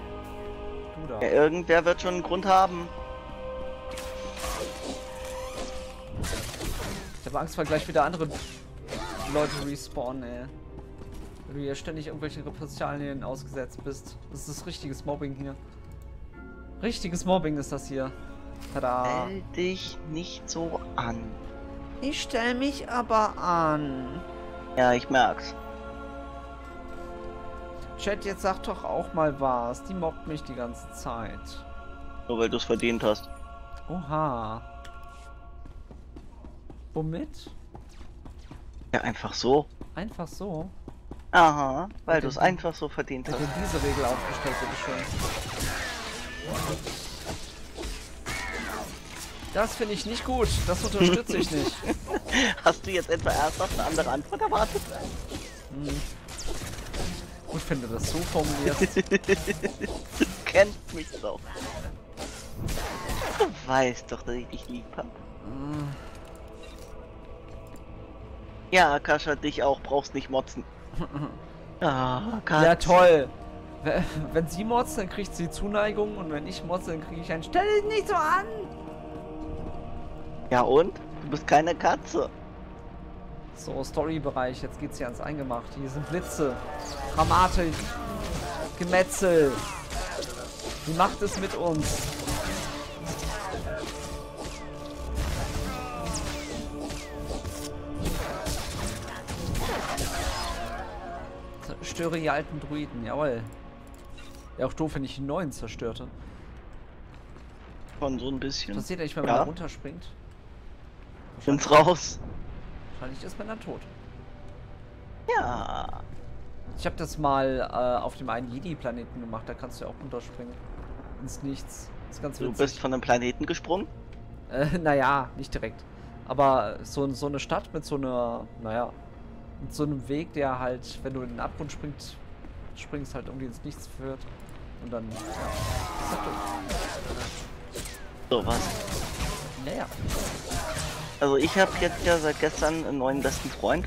Du da. Ja, irgendwer wird schon einen Grund haben. Ich habe Angst, weil gleich wieder andere Leute respawnen, ey. Wenn du hier ständig irgendwelche Repressalien ausgesetzt bist. Das ist richtiges Mobbing hier. Richtiges Mobbing ist das hier. Tada. Stell dich nicht so an. Ich stell mich aber an. Ja, ich merk's. Chat, jetzt sag doch auch mal was. Die mobbt mich die ganze Zeit. Nur weil du es verdient hast. Oha. Womit? Ja, einfach so. Einfach so? Aha, weil du es einfach so verdient hast. diese Regel aufgestellt, bitteschön? Das finde ich nicht gut. Das unterstütze ich nicht. Hast du jetzt etwa ernsthaft eine andere Antwort erwartet? Hm. Gut, wenn du das so formulierst. du kennst mich doch. Du weißt doch, dass ich dich lieb hab. Hm. Ja, Akasha, dich auch, brauchst nicht motzen. Ah, Katze. Ja, toll. Wenn sie motzt, dann kriegt sie Zuneigung und wenn ich motze, dann kriege ich ein Stell dich nicht so an! Ja und? Du bist keine Katze. So, Storybereich, jetzt geht's hier ans Eingemachte. Hier sind Blitze, Dramatik, Gemetzel. Die Macht es mit uns. Zerstöre die alten Druiden, jawohl. Ja, auch doof, wenn ich die neuen zerstörte. Von so ein bisschen. Was passiert eigentlich, wenn man Ja. da runterspringt? Sind's raus. Wahrscheinlich ist man dann tot. Ja. Ich habe das mal äh, auf dem einen Jedi-Planeten gemacht, da kannst du ja auch runterspringen. Ins Nichts. Das ist ganz Du bist von einem Planeten gesprungen? Äh, naja, nicht direkt. Aber so, so eine Stadt mit so einer, naja, mit so einem Weg, der halt, wenn du in den Abgrund springst, springst halt irgendwie ins Nichts führt. Und dann, ja, ist halt doof. So was. Naja. Also ich habe jetzt ja seit gestern einen neuen besten Freund.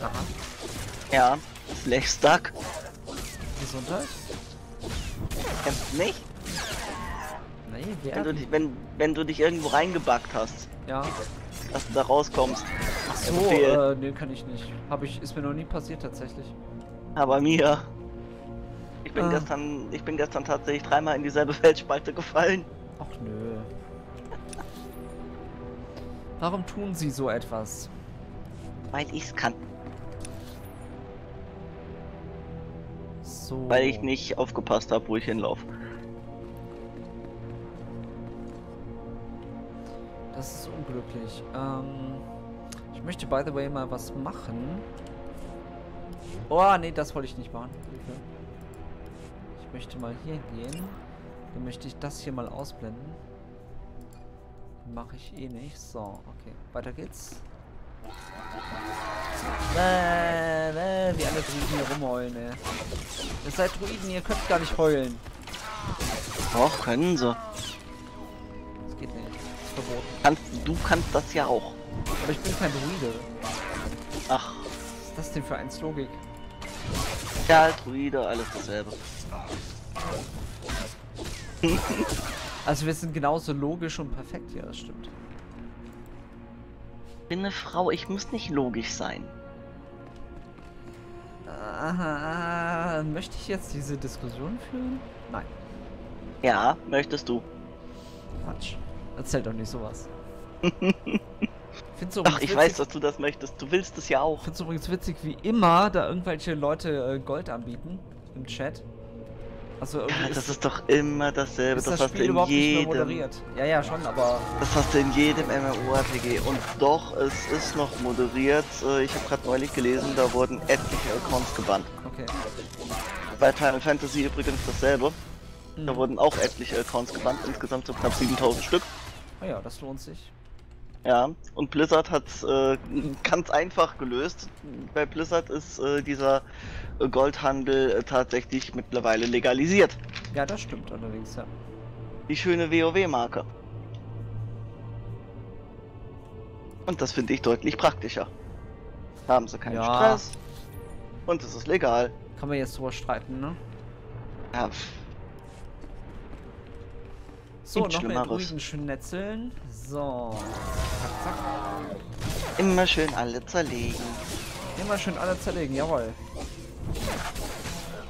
Aha. Ja, Flashstuck. Gesundheit? Kennst du nicht? Nee, wer? Wenn du, dich, wenn, wenn du dich irgendwo reingebackt hast, Ja. Dass du da rauskommst. Ach so, äh, nee, kann ich nicht. Hab ich, ist mir noch nie passiert tatsächlich. Aber mir. Ich bin Ah. gestern, ich bin gestern tatsächlich dreimal in dieselbe Feldspalte gefallen. Ach nö. Warum tun sie so etwas? Weil ich's kann. So. Weil ich nicht aufgepasst habe, wo ich hinlaufe. Das ist unglücklich. Ähm, ich möchte, by the way, mal was machen. Oh, nee, das wollte ich nicht machen. Hilfe. Ich möchte mal hier gehen. Dann möchte ich das hier mal ausblenden. Mache ich eh nicht. So, okay. Weiter geht's. Äh, äh, wie alle Druiden hier rumheulen, ey. Ihr seid Druiden, ihr könnt gar nicht heulen. Doch, können sie. Das geht nicht. Das ist verboten. Kannst, du kannst das ja auch. Aber ich bin kein Druide. Ach, Was ist das denn für eins Logik? ja, Druide, alles dasselbe. Also wir sind genauso logisch und perfekt, ja, das stimmt. Ich bin eine Frau, ich muss nicht logisch sein. Aha, möchte ich jetzt diese Diskussion führen? Nein, Ja, möchtest du. Quatsch. Erzähl doch nicht sowas. Find's Ach, ich weiß, dass du das möchtest. Du willst es ja auch. Find's übrigens witzig, wie immer da irgendwelche Leute äh, Gold anbieten im Chat. Also irgendwie das ist doch immer dasselbe. ist das das hast Spiel du in überhaupt nicht mehr jedem. moderiert. Ja, ja, schon, aber Das hast du in jedem MMORPG. Und doch, es ist noch moderiert. Äh, Ich habe gerade neulich gelesen, da wurden etliche Accounts gebannt. okay. Bei Final Fantasy übrigens dasselbe. Da Mhm. wurden auch etliche Accounts gebannt, insgesamt so knapp 7000 Stück. Ah ja, das lohnt sich. Ja, und Blizzard hat äh, ganz einfach gelöst. Bei Blizzard ist äh, dieser Goldhandel äh, tatsächlich mittlerweile legalisiert. Ja, das stimmt allerdings, ja. Die schöne WoW-Marke. Und das finde ich deutlich praktischer. Haben sie keinen Ja. Stress. Und es ist legal. Kann man jetzt drüber streiten, ne? Ja, So, Nichts noch mehr. Druiden schön netzeln. So. Zack, zack. immer schön alle zerlegen. Immer schön alle zerlegen, jawohl.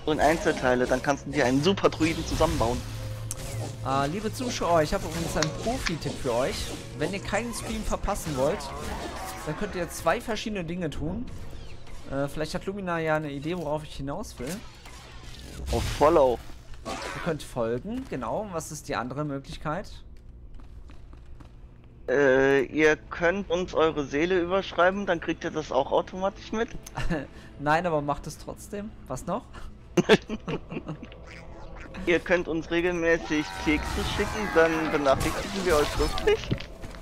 Und Einzelteile, dann kannst du dir einen super Druiden zusammenbauen. Äh, liebe Zuschauer, ich habe übrigens einen Profi-Tipp für euch. Wenn ihr keinen Stream verpassen wollt, dann könnt ihr zwei verschiedene Dinge tun. Äh, vielleicht hat Lumina ja eine Idee, worauf ich hinaus will. Auf Follow. Ihr könnt folgen, genau. Was ist die andere Möglichkeit? Äh, ihr könnt uns eure Seele überschreiben, dann kriegt ihr das auch automatisch mit. Nein, aber macht es trotzdem. Was noch? ihr könnt uns regelmäßig Kekse schicken, dann benachrichtigen wir euch schriftlich.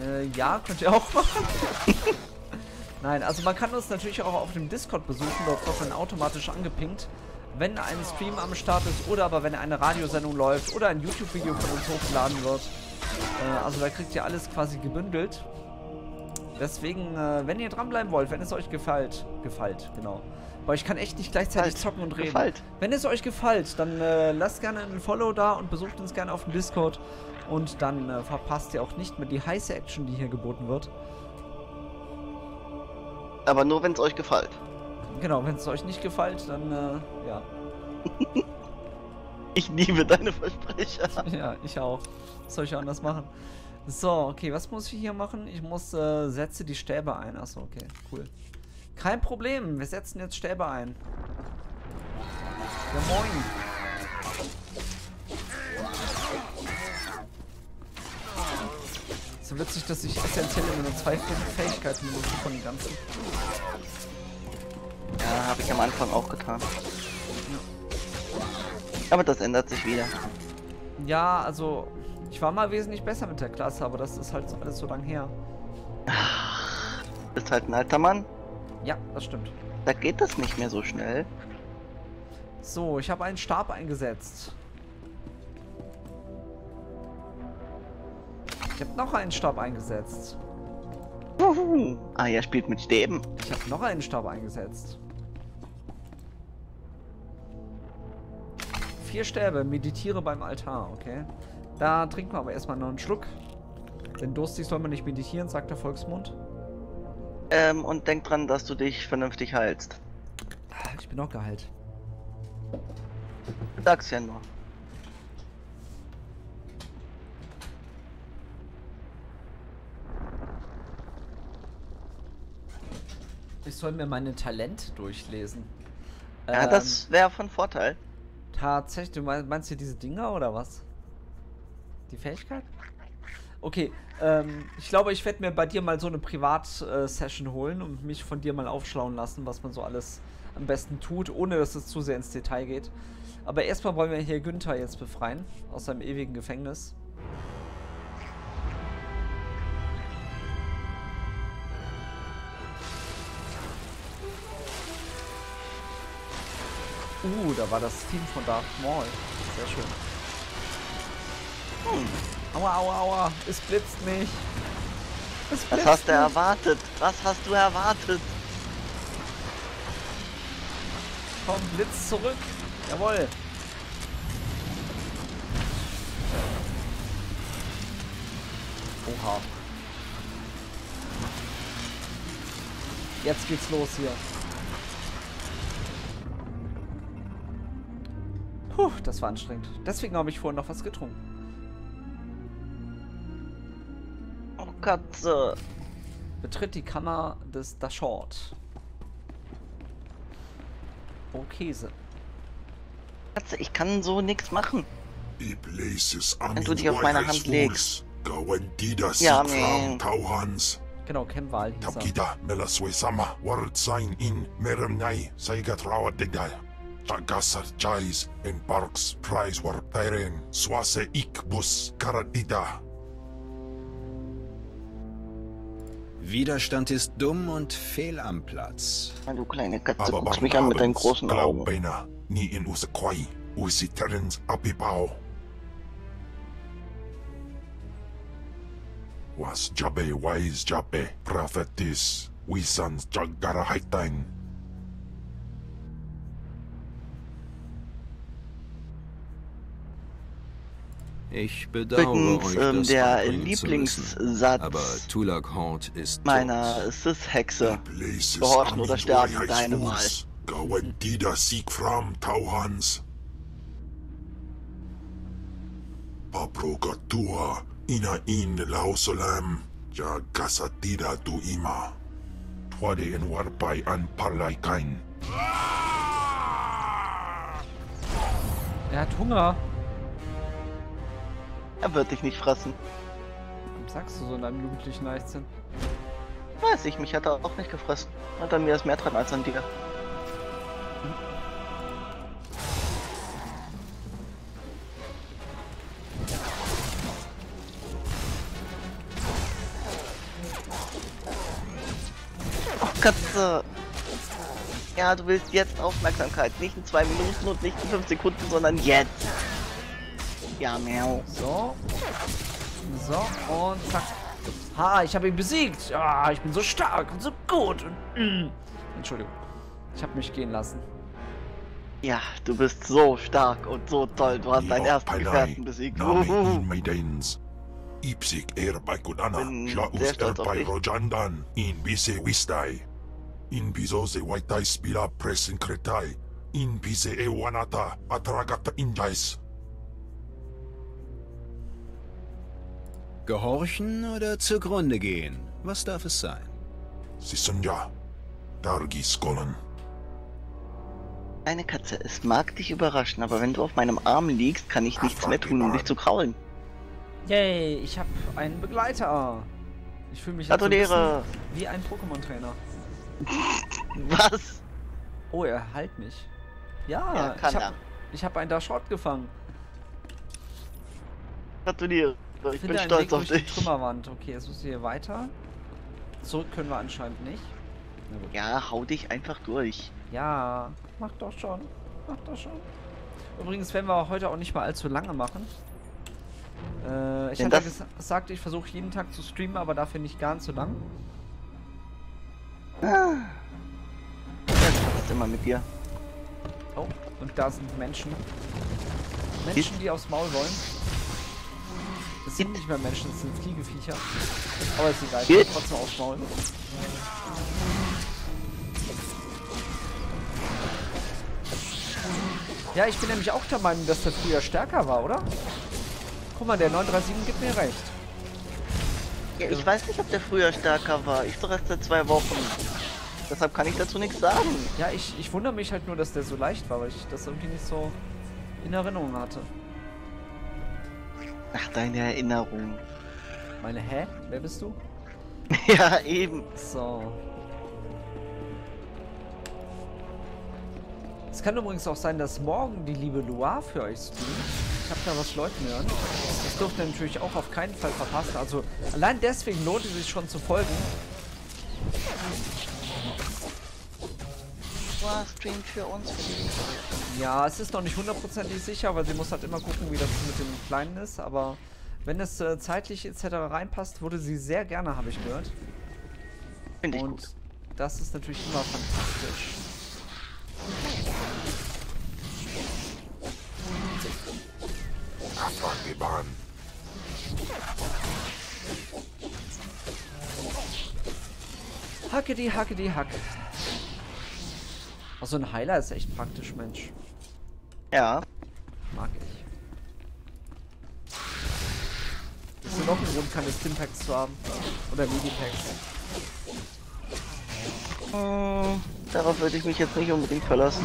Äh, ja, könnt ihr auch machen. Nein, also man kann uns natürlich auch auf dem Discord besuchen, dort wird man automatisch angepinkt, wenn ein Stream am Start ist oder aber wenn eine Radiosendung läuft oder ein YouTube-Video von uns hochgeladen wird. Äh, also da kriegt ihr alles quasi gebündelt. Deswegen, äh, wenn ihr dranbleiben wollt, wenn es euch gefällt, gefällt, genau. Weil ich kann echt nicht gleichzeitig zocken und reden. Gefällt. Wenn es euch gefällt, dann äh, lasst gerne ein Follow da und besucht uns gerne auf dem Discord. Und dann äh, verpasst ihr auch nicht mehr die heiße Action, die hier geboten wird. Aber nur, wenn es euch gefällt. Genau, wenn es euch nicht gefällt, dann, äh, ja. ich liebe deine Versprecher. Ja, ich auch. Soll ich anders machen? So, okay, was muss ich hier machen? Ich muss, äh, setze die Stäbe ein. Achso, okay, cool. Kein Problem, wir setzen jetzt Stäbe ein. Ja, moin. So witzig, dass ich essentiell immer nur zwei Fähigkeiten nutze von den ganzen. Ja, habe ich am Anfang auch getan. Aber das ändert sich wieder. Ja, also ich war mal wesentlich besser mit der Klasse, aber das ist halt alles so lang her. Bist halt ein alter Mann. Ja, das stimmt. Da geht das nicht mehr so schnell. So, ich habe einen Stab eingesetzt. Ich habe noch einen Stab eingesetzt. Uhu. Ah, er spielt mit Stäben. Ich habe noch einen Stab eingesetzt. Vier Stäbe, meditiere beim Altar, okay. Da trinken wir aber erstmal noch einen Schluck. Denn durstig soll man nicht meditieren, sagt der Volksmund. Ähm, und denk dran, dass du dich vernünftig heilst. Ich bin auch geheilt. Sag's ja nur. Ich soll mir meine Talent durchlesen. Ja, ähm, das wäre von Vorteil. Tatsächlich, du meinst, meinst du diese Dinger oder was? Die Fähigkeit? Okay, ähm, ich glaube, ich werde mir bei dir mal so eine Privat-Session holen und mich von dir mal aufschlauen lassen, was man so alles am besten tut, ohne dass es zu sehr ins Detail geht. Aber erstmal wollen wir hier Günther jetzt befreien aus seinem ewigen Gefängnis. Uh, da war das Team von Darth Maul. Sehr schön. Hm. Aua, aua, aua. Es blitzt nicht. Es blitzt Was hast du erwartet? Was hast du erwartet? Komm, Blitz zurück. Jawohl. Oha. Jetzt geht's los hier. Puh, das war anstrengend. Deswegen habe ich vorhin noch was getrunken. Katze. Betritt die Kammer des Dashort. Oh, Käse. Katze, ich kann so nichts machen. Wenn du dich auf meine Hand legst. Ja, nee. Genau, Kemwal. Tabgida, Melaswe Sama, Ward Sign in, Meremnai, Saiga Trawa Degdal. Tagasar Chais in Parks Price war Tyren Swase Ikbus Karadida. Widerstand ist dumm und fehl am Platz. Du kleine Katze, guckst mich an mit deinen großen Augen. Ni in Usaquai, Usi Terence Abibao. Was Jabe wise Jabe, prophetis, Wisans Jagara Haitain. Ich bedauere Übrigens, euch, ähm, das der Lieblingssatz aber Tulak Hort ist meiner Sith-Hexe. Gehorchen oder sterben, deine Wahl. Gawendida Sieg from Tauhans. Paprogatua ina in lausolam ja gasatida tu ima. Twade en warpai an parlaikain. Er hat Hunger. Er wird dich nicht fressen. Warum sagst du so in deinem jugendlichen Leichtsinn? Weiß ich, mich hat er auch nicht gefressen. Hat an mir ist mehr dran als an dir. Oh, Katze. Ja, du willst jetzt Aufmerksamkeit. Nicht in zwei Minuten und nicht in fünf Sekunden, sondern jetzt. Ja, miau. So. So, und zack. Ha, ich habe ihn besiegt. Ah, ich bin so stark und so gut. Und, mm. Entschuldigung. Ich habe mich gehen lassen. Ja, du bist so stark und so toll. Du hast deinen ersten Gefährten besiegt. Ipsik er by Kudana. Sehr er dich. Rojandan. In bise wistai. In biso se waitai spila presen kretai. In bise e wanata atragata injais. Gehorchen oder zugrunde gehen? Was darf es sein? Sisunja. Dargis Golan. Eine Katze, es mag dich überraschen, aber wenn du auf meinem Arm liegst, kann ich nichts mehr tun, um dich zu kraulen. Yay, ich habe einen Begleiter. Ich fühle mich jetzt so ein wie ein Pokémon-Trainer. Was? Oh, er heilt mich. Ja, Ja, kann ich habe hab einen Dashot gefangen. Gratuliere. Ich Finde bin stolz Weg auf dich. Trümmerwand. Okay, jetzt müssen wir hier weiter. Zurück können wir anscheinend nicht. Ja, hau dich einfach durch. Ja, mach doch schon. Mach doch schon. Übrigens werden wir heute auch nicht mal allzu lange machen. Äh, ich Denn hatte ja gesagt, ich versuche jeden Tag zu streamen, aber dafür nicht ganz so lang. Ah. Das ist immer mit dir. Oh, und da sind Menschen. Menschen, die aufs Maul wollen. Es sind nicht mehr Menschen, es sind Fliegeviecher. Aber ist egal, ich will trotzdem aufs Maul. Ja, ich bin nämlich auch der Meinung, dass der früher stärker war, oder? Guck mal, der 937 gibt mir recht. Ja, ich weiß nicht, ob der früher stärker war. Ich doch erst seit zwei Wochen. Deshalb kann ich dazu nichts sagen. Ja, ich, ich wundere mich halt nur, dass der so leicht war, weil ich das irgendwie nicht so in Erinnerung hatte. Ach, deine Erinnerung. Meine, hä? Wer bist du? ja, eben. So. Es kann übrigens auch sein, dass morgen die liebe Loire für euch streamt. Ich habe da was Leuten hören. Das dürft ihr natürlich auch auf keinen Fall verpassen. Also allein deswegen lohnt es sich schon zu folgen. Loire streamt für uns, für die Ja, es ist noch nicht hundertprozentig sicher, weil sie muss halt immer gucken, wie das mit dem Kleinen ist. Aber wenn es äh, zeitlich etc. reinpasst, würde sie sehr gerne, habe ich gehört. Finde ich Und gut. das ist natürlich immer fantastisch. Hacke die, hacke die, hack. Oh, so ein Heiler ist echt praktisch, Mensch. Ja. Mag ich. Ist ja noch ein Grund, keine Stimpacks zu haben. Oder Medipacks. Hm, darauf würde ich mich jetzt nicht unbedingt verlassen.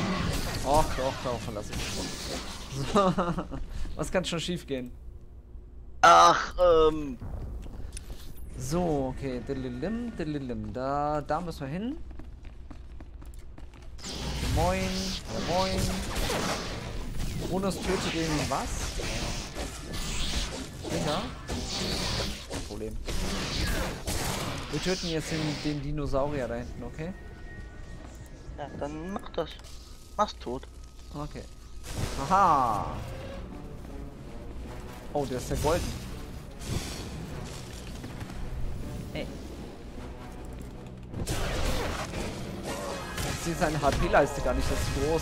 Och, doch, darauf verlasse ich mich schon. Was kann schon schief gehen? Ach, ähm. So, okay. Da, da müssen wir hin. Moin. Moin. Bonus tötet den was? Sicher? Kein Problem. Wir töten jetzt den, den Dinosaurier da hinten, okay? Ja, dann mach das. Mach's tot. Okay. Aha. Oh, der ist ja golden. Ey. Ich sehe seine HP-Leiste gar nicht, das ist groß.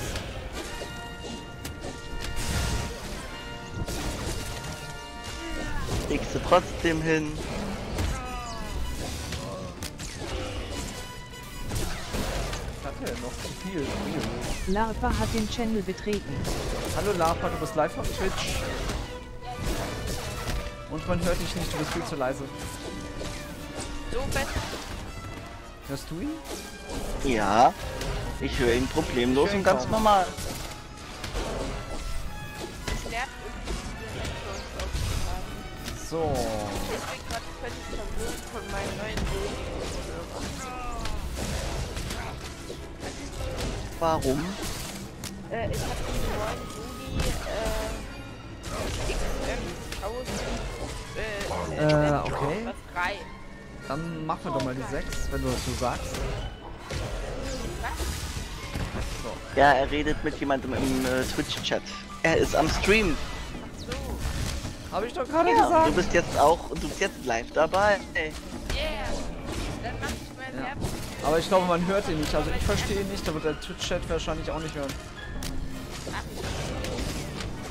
Legst du trotzdem hin. Hat er denn noch? viel. Uiuiui. Larva hat den Channel betreten. Hallo Lapa, du bist live auf Twitch. Und man hört dich nicht, du bist viel zu leise. So besser. Hörst du ihn? Ja, ich höre ihn problemlos Ich hör ihn und ganz kaum. normal. So. Warum? Äh, ich habe den neuen Juli, äh, XM 1000, äh, Äh, okay. was 3. Dann machen wir doch mal die 6, wenn du das so sagst. Ja, er redet mit jemandem im äh, Twitch-Chat. Er ist am Stream. Habe ich doch gerade Ja, gesagt. du bist jetzt auch, du bist jetzt live dabei. Yeah, dann mach ich mein Ja. Aber ich glaube, man hört ihn nicht. Also ich verstehe ihn nicht, aber der Twitch-Chat wahrscheinlich auch nicht hören.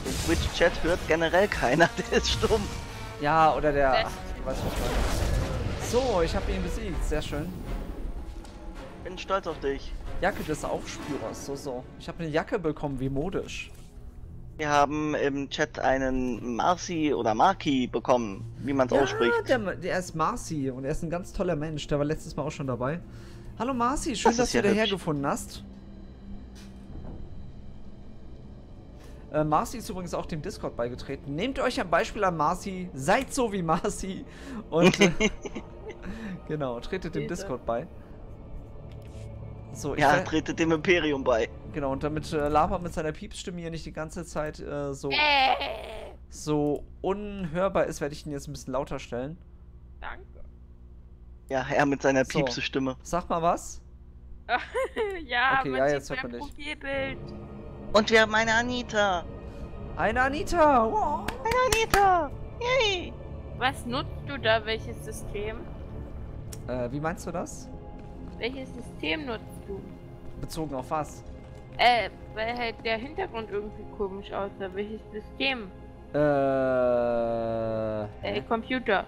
Den Twitch-Chat hört generell keiner, der ist stumm. Ja, oder der... Ach, ich weiß nicht was. So, ich habe ihn besiegt. Sehr schön. Bin stolz auf dich. Jacke des Aufspürers. So, so. Ich habe eine Jacke bekommen, wie modisch. Wir haben im Chat einen Marci oder Marki bekommen, wie man es ausspricht. der, der ist Marci und er ist ein ganz toller Mensch. Der war letztes Mal auch schon dabei. Hallo Marci, schön, Das dass du ja wieder hübsch. hergefunden hast. Äh, Marci ist übrigens auch dem Discord beigetreten. Nehmt euch ein Beispiel an Marci, seid so wie Marci und genau, tretet dem. Discord bei. So, Ja, tretet dem Imperium bei. genau, und damit äh, Lava mit seiner Piepsstimme hier nicht die ganze Zeit äh, so, so unhörbar ist, werde ich ihn jetzt ein bisschen lauter stellen. Danke. Ja, er mit seiner So. Piepse-Stimme. Sag mal was. ja, Okay, man ja, jetzt hört man dich. Und wir haben eine Anita. Eine Anita! Wow. Eine Anita! Yay! Was nutzt du da? Welches System? Äh, wie meinst du das? Welches System nutzt du? Bezogen auf was? Äh, weil halt der Hintergrund irgendwie komisch aussah. Welches System? Äh, Äh, Computer.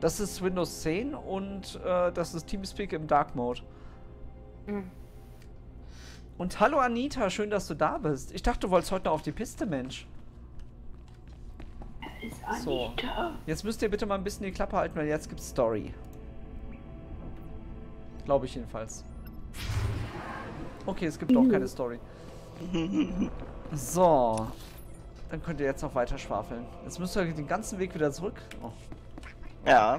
das ist Windows 10 und äh, das ist Teamspeak im Dark Mode. Hm. Und hallo Anita, schön, dass du da bist. Ich dachte, du wolltest heute noch auf die Piste, Mensch. Ist So. Jetzt müsst ihr bitte mal ein bisschen die Klappe halten, weil jetzt gibt's Story. Glaube ich jedenfalls. Okay, es gibt doch keine Story. So. Dann könnt ihr jetzt auch weiter schwafeln. Jetzt müsst ihr den ganzen Weg wieder zurück. Oh. Ja.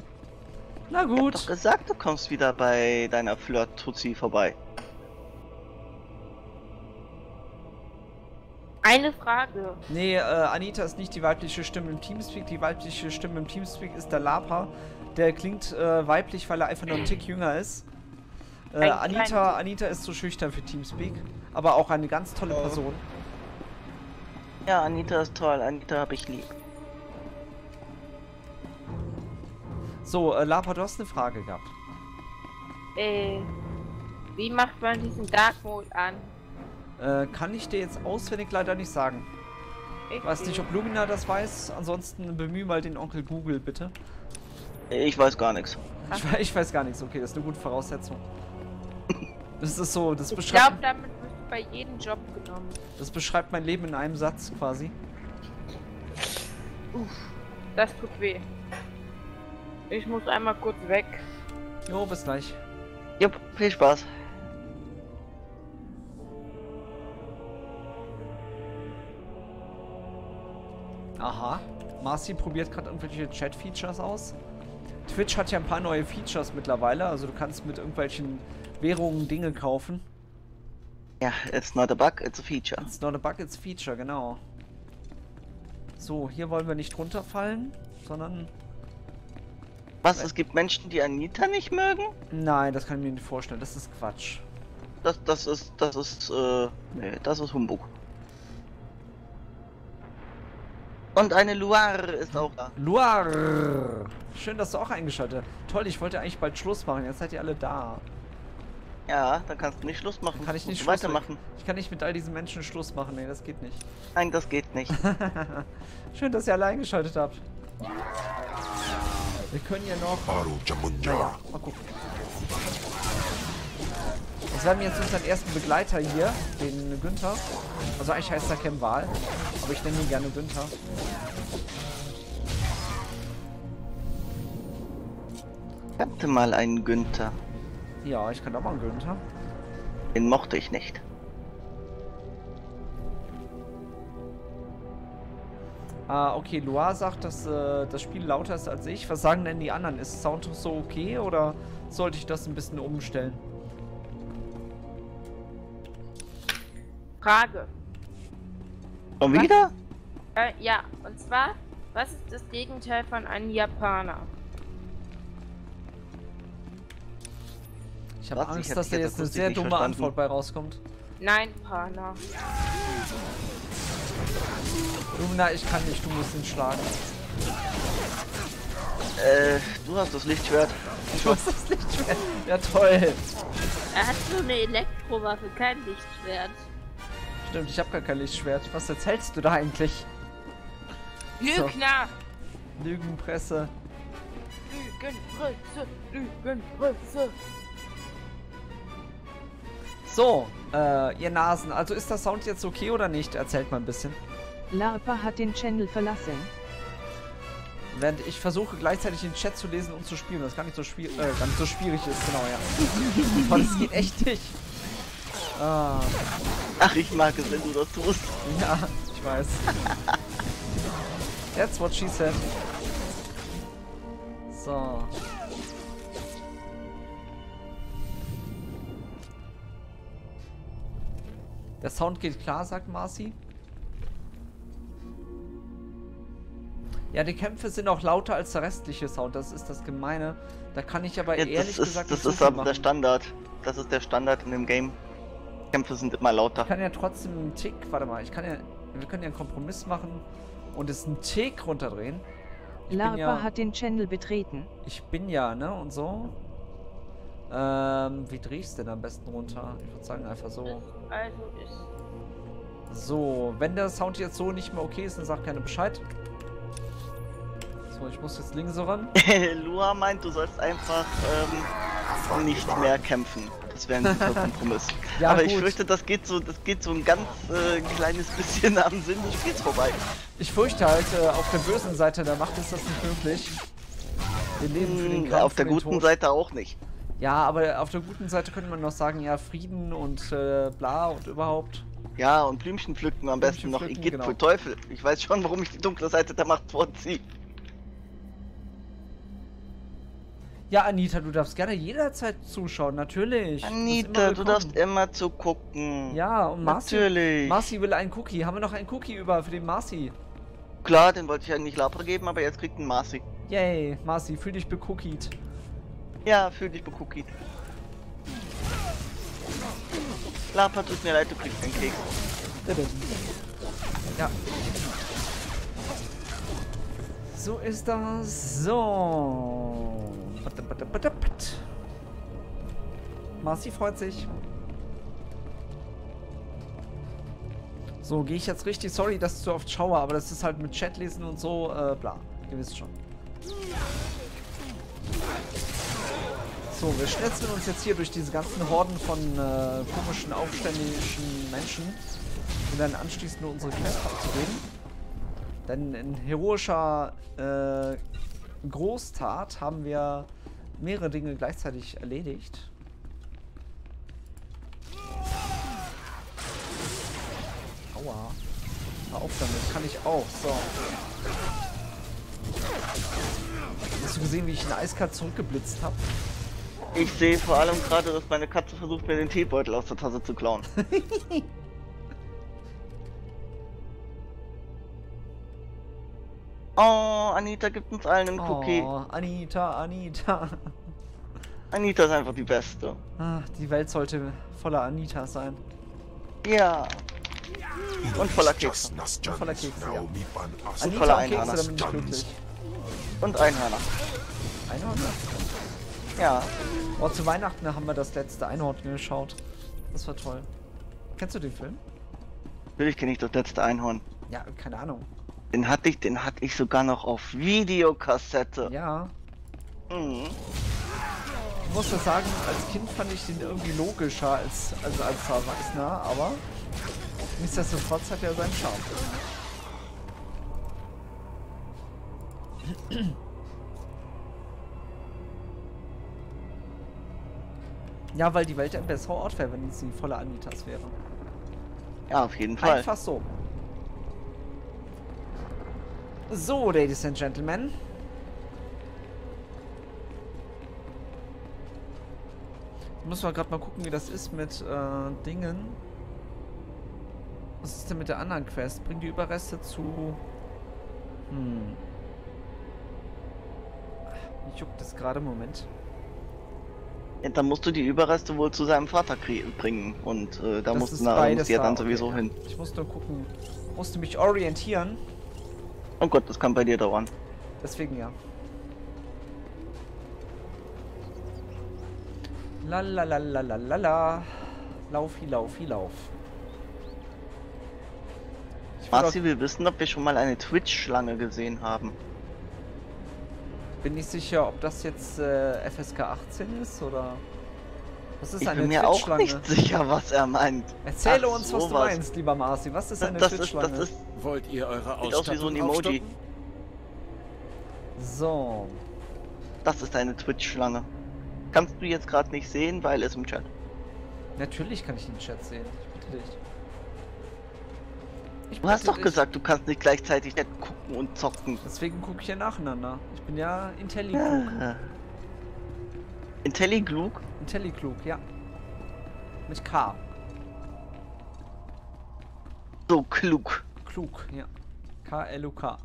Na Ich hab gut. doch gesagt, du kommst wieder bei deiner Flirt-Tutsi vorbei. Eine Frage. Nee, äh, Anita ist nicht die weibliche Stimme im Teamspeak. Die weibliche Stimme im Teamspeak ist der Lapa. Der klingt äh, weiblich, weil er einfach nur einen Tick jünger ist. Äh, Anita, Anita ist zu schüchtern für Teamspeak. Aber auch eine ganz tolle Person. Ja, Anita ist toll. Anita hab ich lieb. So, äh, Lapa, du hast eine Frage gehabt. Äh, wie macht man diesen Dark Mode an? Äh, kann ich dir jetzt auswendig leider nicht sagen. Ich weiß nicht, ob Lumina das weiß. Ansonsten bemühe mal den Onkel Google, bitte. Ich weiß gar nichts. Ich, ich weiß gar nichts. Okay, das ist eine gute Voraussetzung. Das ist so, das Ich beschreibt, glaube, damit wirst du bei jedem Job genommen. das beschreibt mein Leben in einem Satz quasi. Uff, das tut weh. Ich muss einmal kurz weg. Jo, bis gleich. Jupp, viel Spaß. Aha. Marci probiert gerade irgendwelche Chat-Features aus. Twitch hat ja ein paar neue Features mittlerweile. Also du kannst mit irgendwelchen Währungen Dinge kaufen. Ja, it's not a bug, it's a feature. It's not a bug, it's a feature, genau. So, hier wollen wir nicht runterfallen, sondern... Was, es gibt Menschen, die Anita nicht mögen? Nein, das kann ich mir nicht vorstellen. Das ist Quatsch. Das, das ist, das ist, äh, nee, das ist Humbug. Und eine Loire ist auch da. Luar! Schön, dass du auch eingeschaltet hast. Toll, ich wollte eigentlich bald Schluss machen. Jetzt seid ihr alle da. Ja, dann kannst du nicht Schluss machen. Kann ich nicht Schluss weitermachen. Ich kann nicht mit all diesen Menschen Schluss machen. Nee, das geht nicht. Nein, das geht nicht. Schön, dass ihr alle eingeschaltet habt. Wir können ja noch... Jamunja. Mal gucken. Jetzt werden wir jetzt unseren ersten Begleiter hier, den Günther. Also eigentlich heißt er Kem Wahl, aber ich nenne ihn gerne Günther. Ich hatte mal einen Günther. Ja, ich kann auch mal einen Günther. Den mochte ich nicht. Ah, okay, Loa sagt, dass äh, das Spiel lauter ist als ich. Was sagen denn die anderen? Ist Sound so okay oder sollte ich das ein bisschen umstellen? Frage. Und wieder? Äh, ja, und zwar, was ist das Gegenteil von einem Japaner? Ich habe? Ich Angst, dass da jetzt eine sehr dumme verstanden. Antwort bei rauskommt. Nein, Pana. Lumina, ich kann nicht, du musst ihn schlagen. Äh, du hast das Lichtschwert. Du hast das Lichtschwert. Ja, toll. Er hat so eine Elektrowaffe, kein Lichtschwert. Stimmt, ich habe gar kein Lichtschwert. Was erzählst du da eigentlich? Lügner! Lügenpresse. Lügenpresse! Lügenpresse! So, äh, ihr Nasen. Also ist der Sound jetzt okay oder nicht? Erzählt mal ein bisschen. Larpa hat den Channel verlassen. Während ich versuche gleichzeitig den Chat zu lesen und zu spielen, was gar nicht so, schwier äh, gar nicht so schwierig ist, genau, ja. Aber das geht echt nicht. Ah, Ach, ich mag es, wenn du das tust. ja, ich weiß. That's what she said. So. Der Sound geht klar, sagt Marci. Ja, die Kämpfe sind auch lauter als der restliche Sound. Das ist das Gemeine. Da kann ich aber Ja, ehrlich das gesagt ist, das ist aber der machen. Standard. Das ist der Standard in dem Game. Kämpfe sind immer lauter. Ich kann ja trotzdem einen Tick, warte mal, ich kann ja, wir können ja einen Kompromiss machen und es einen Tick runterdrehen. Ich Larpa ja, hat den Channel betreten. ich bin ja, ne, und so. Ähm, wie dreh ich's denn am besten runter? Ich würde sagen einfach so. Also ist. So, wenn der Sound jetzt so nicht mehr okay ist, dann sagt gerne Bescheid. So, ich muss jetzt links ran. Lua meint, du sollst einfach ähm, nicht mehr kämpfen. Das wäre ein guter Kompromiss. Ja, Aber ich gut. fürchte, das geht so, das geht so ein ganz äh, kleines bisschen am Sinn des Spiels vorbei. Ich fürchte halt, äh, auf der bösen Seite der Macht ist das nicht möglich. Wir leben für den Hm, Kampf, auf der guten Tod. Seite auch nicht. Ja, aber auf der guten Seite könnte man noch sagen, ja, Frieden und äh, bla und überhaupt. Ja, und Blümchen pflücken am besten Blümchen noch. pflücken, Igitt genau. für Teufel. Ich weiß schon, warum ich die dunkle Seite der Macht vorziehe. Ja, Anita, du darfst gerne jederzeit zuschauen, natürlich. Anita, du darfst immer zugucken. Ja, und Marci. Natürlich. Marci will einen Cookie. Haben wir noch einen Cookie über für den Marci? Klar, den wollte ich eigentlich Labra geben, aber jetzt kriegt ein Marci. Yay, Marci, fühl dich becookied. Ja, fühl dich becookied. Labra, tut mir leid, du kriegst einen Keks. Ja. So ist das. So. Marci freut sich. So, gehe ich jetzt richtig. Sorry, dass ich so oft schaue, aber das ist halt mit Chat lesen und so, äh, bla. Ihr wisst schon. So, wir schnetzeln uns jetzt hier durch diese ganzen Horden von äh, komischen, aufständischen Menschen, um dann anschließend nur unsere Quest abzugeben. Denn in heroischer äh, Großtat haben wir mehrere Dinge gleichzeitig erledigt. Aua. Hör auf damit, kann ich auch. So. Hast du gesehen, wie ich ihn eiskalt zurückgeblitzt habe? Ich sehe vor allem gerade, dass meine Katze versucht, mir den Teebeutel aus der Tasse zu klauen. oh, Anita gibt uns allen einen Cookie. Oh, Anita, Anita. Anita ist einfach die Beste. Ah, die Welt sollte voller Anita sein. Ja. Und voller Kekse. Und voller Kekse, ja. Und Anita voller und Kekse, Einhörner. Und Einhörner. Einhörner? Ja. Oh, zu Weihnachten haben wir das letzte Einhorn geschaut. Das war toll. Kennst du den Film? Natürlich kenne ich das letzte Einhorn. Ja, keine Ahnung. Den hatte ich, den hatte ich sogar noch auf Videokassette. Ja. Mhm. muss ja sagen, als Kind fand ich den irgendwie logischer als, als als Erwachsener, aber nichtsdestotrotz hat er seinen Charme. Ja, weil die Welt ein besserer Ort wäre, wenn sie voller Anitas wäre. Ja, auf jeden Fall. Einfach so. So, Ladies and Gentlemen. Muss man gerade mal gucken, wie das ist mit äh, Dingen. Was ist denn mit der anderen Quest? Bring die Überreste zu... Hm. Ich juckt das gerade, Moment. Dann musst du die Überreste wohl zu seinem Vater bringen. Und äh, da Das musst du na, beides musst du ja da, dann sowieso hin. Ich muss nur gucken. Musste mich orientieren. Oh Gott, das kann bei dir dauern. Deswegen ja. La la la la la la la. Laufi, laufi, lauf. Marci will wissen, ob wir schon mal eine Twitch-Schlange gesehen haben. Bin nicht sicher, ob das jetzt äh, FSK 18 ist oder. Was ist Ich eine bin mir auch nicht sicher, was er meint. Erzähle Ach, uns, was du sowas. meinst, lieber Marci. Was ist eine Das ist, Twitch-Schlange? das ist, Wollt ihr eure sieht aus wie so ein Ausstattung Emoji. aufstocken? So. Das ist eine Twitch-Schlange. Kannst du jetzt gerade nicht sehen, weil es im Chat. Natürlich kann ich den Chat sehen. Ich bitte dich. Ich Du hast doch gesagt, du kannst nicht gleichzeitig nicht gucken und zocken. Deswegen gucke ich ja nacheinander. Ich bin ja Intelliklug. Ah. Intelliglug? Intelliklug, ja. Mit K. So klug. Klug, ja. K-L-U-K.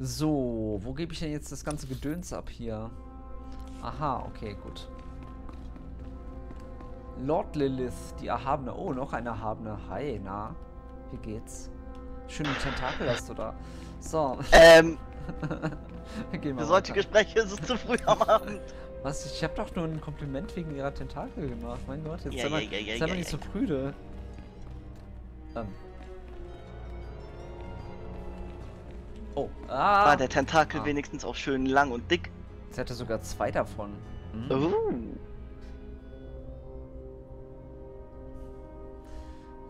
So, wo gebe ich denn jetzt das ganze Gedöns ab hier? Aha, okay, gut. Lord Lilith, die Erhabene. Oh, noch eine Erhabene. Hi, na. Wie geht's? Schöne Tentakel hast du da. So. Ähm, Gehen wir solche. Gespräche ist es zu früh am Abend. Was? Ich habe doch nur ein Kompliment wegen ihrer Tentakel gemacht. Mein Gott, jetzt Ja, sei mal, ja, ja, sei mal nicht so prüde. Ähm. Oh, ah. War der Tentakel Ah. wenigstens auch schön lang und dick. Jetzt hätte sogar zwei davon. Hm. Uh.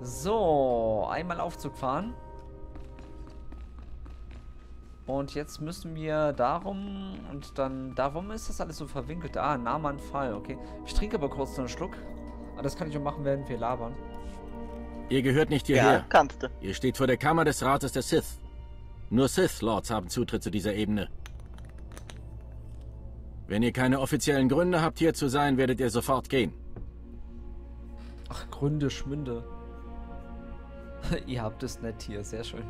So, einmal Aufzug fahren. Und jetzt müssen wir darum und dann darum ist das alles so verwinkelt. Ah, Nahmann Fall, okay. Ich trinke aber kurz noch einen Schluck. Ah, das kann ich auch machen, während wir labern. Ihr gehört nicht Ja, hierher. kannst du. Ihr steht vor der Kammer des Rates der Sith. Nur Sith-Lords haben Zutritt zu dieser Ebene. Wenn ihr keine offiziellen Gründe habt, hier zu sein, werdet ihr sofort gehen. Ach, Gründe, Schmünde. Ihr habt es nett hier, sehr schön.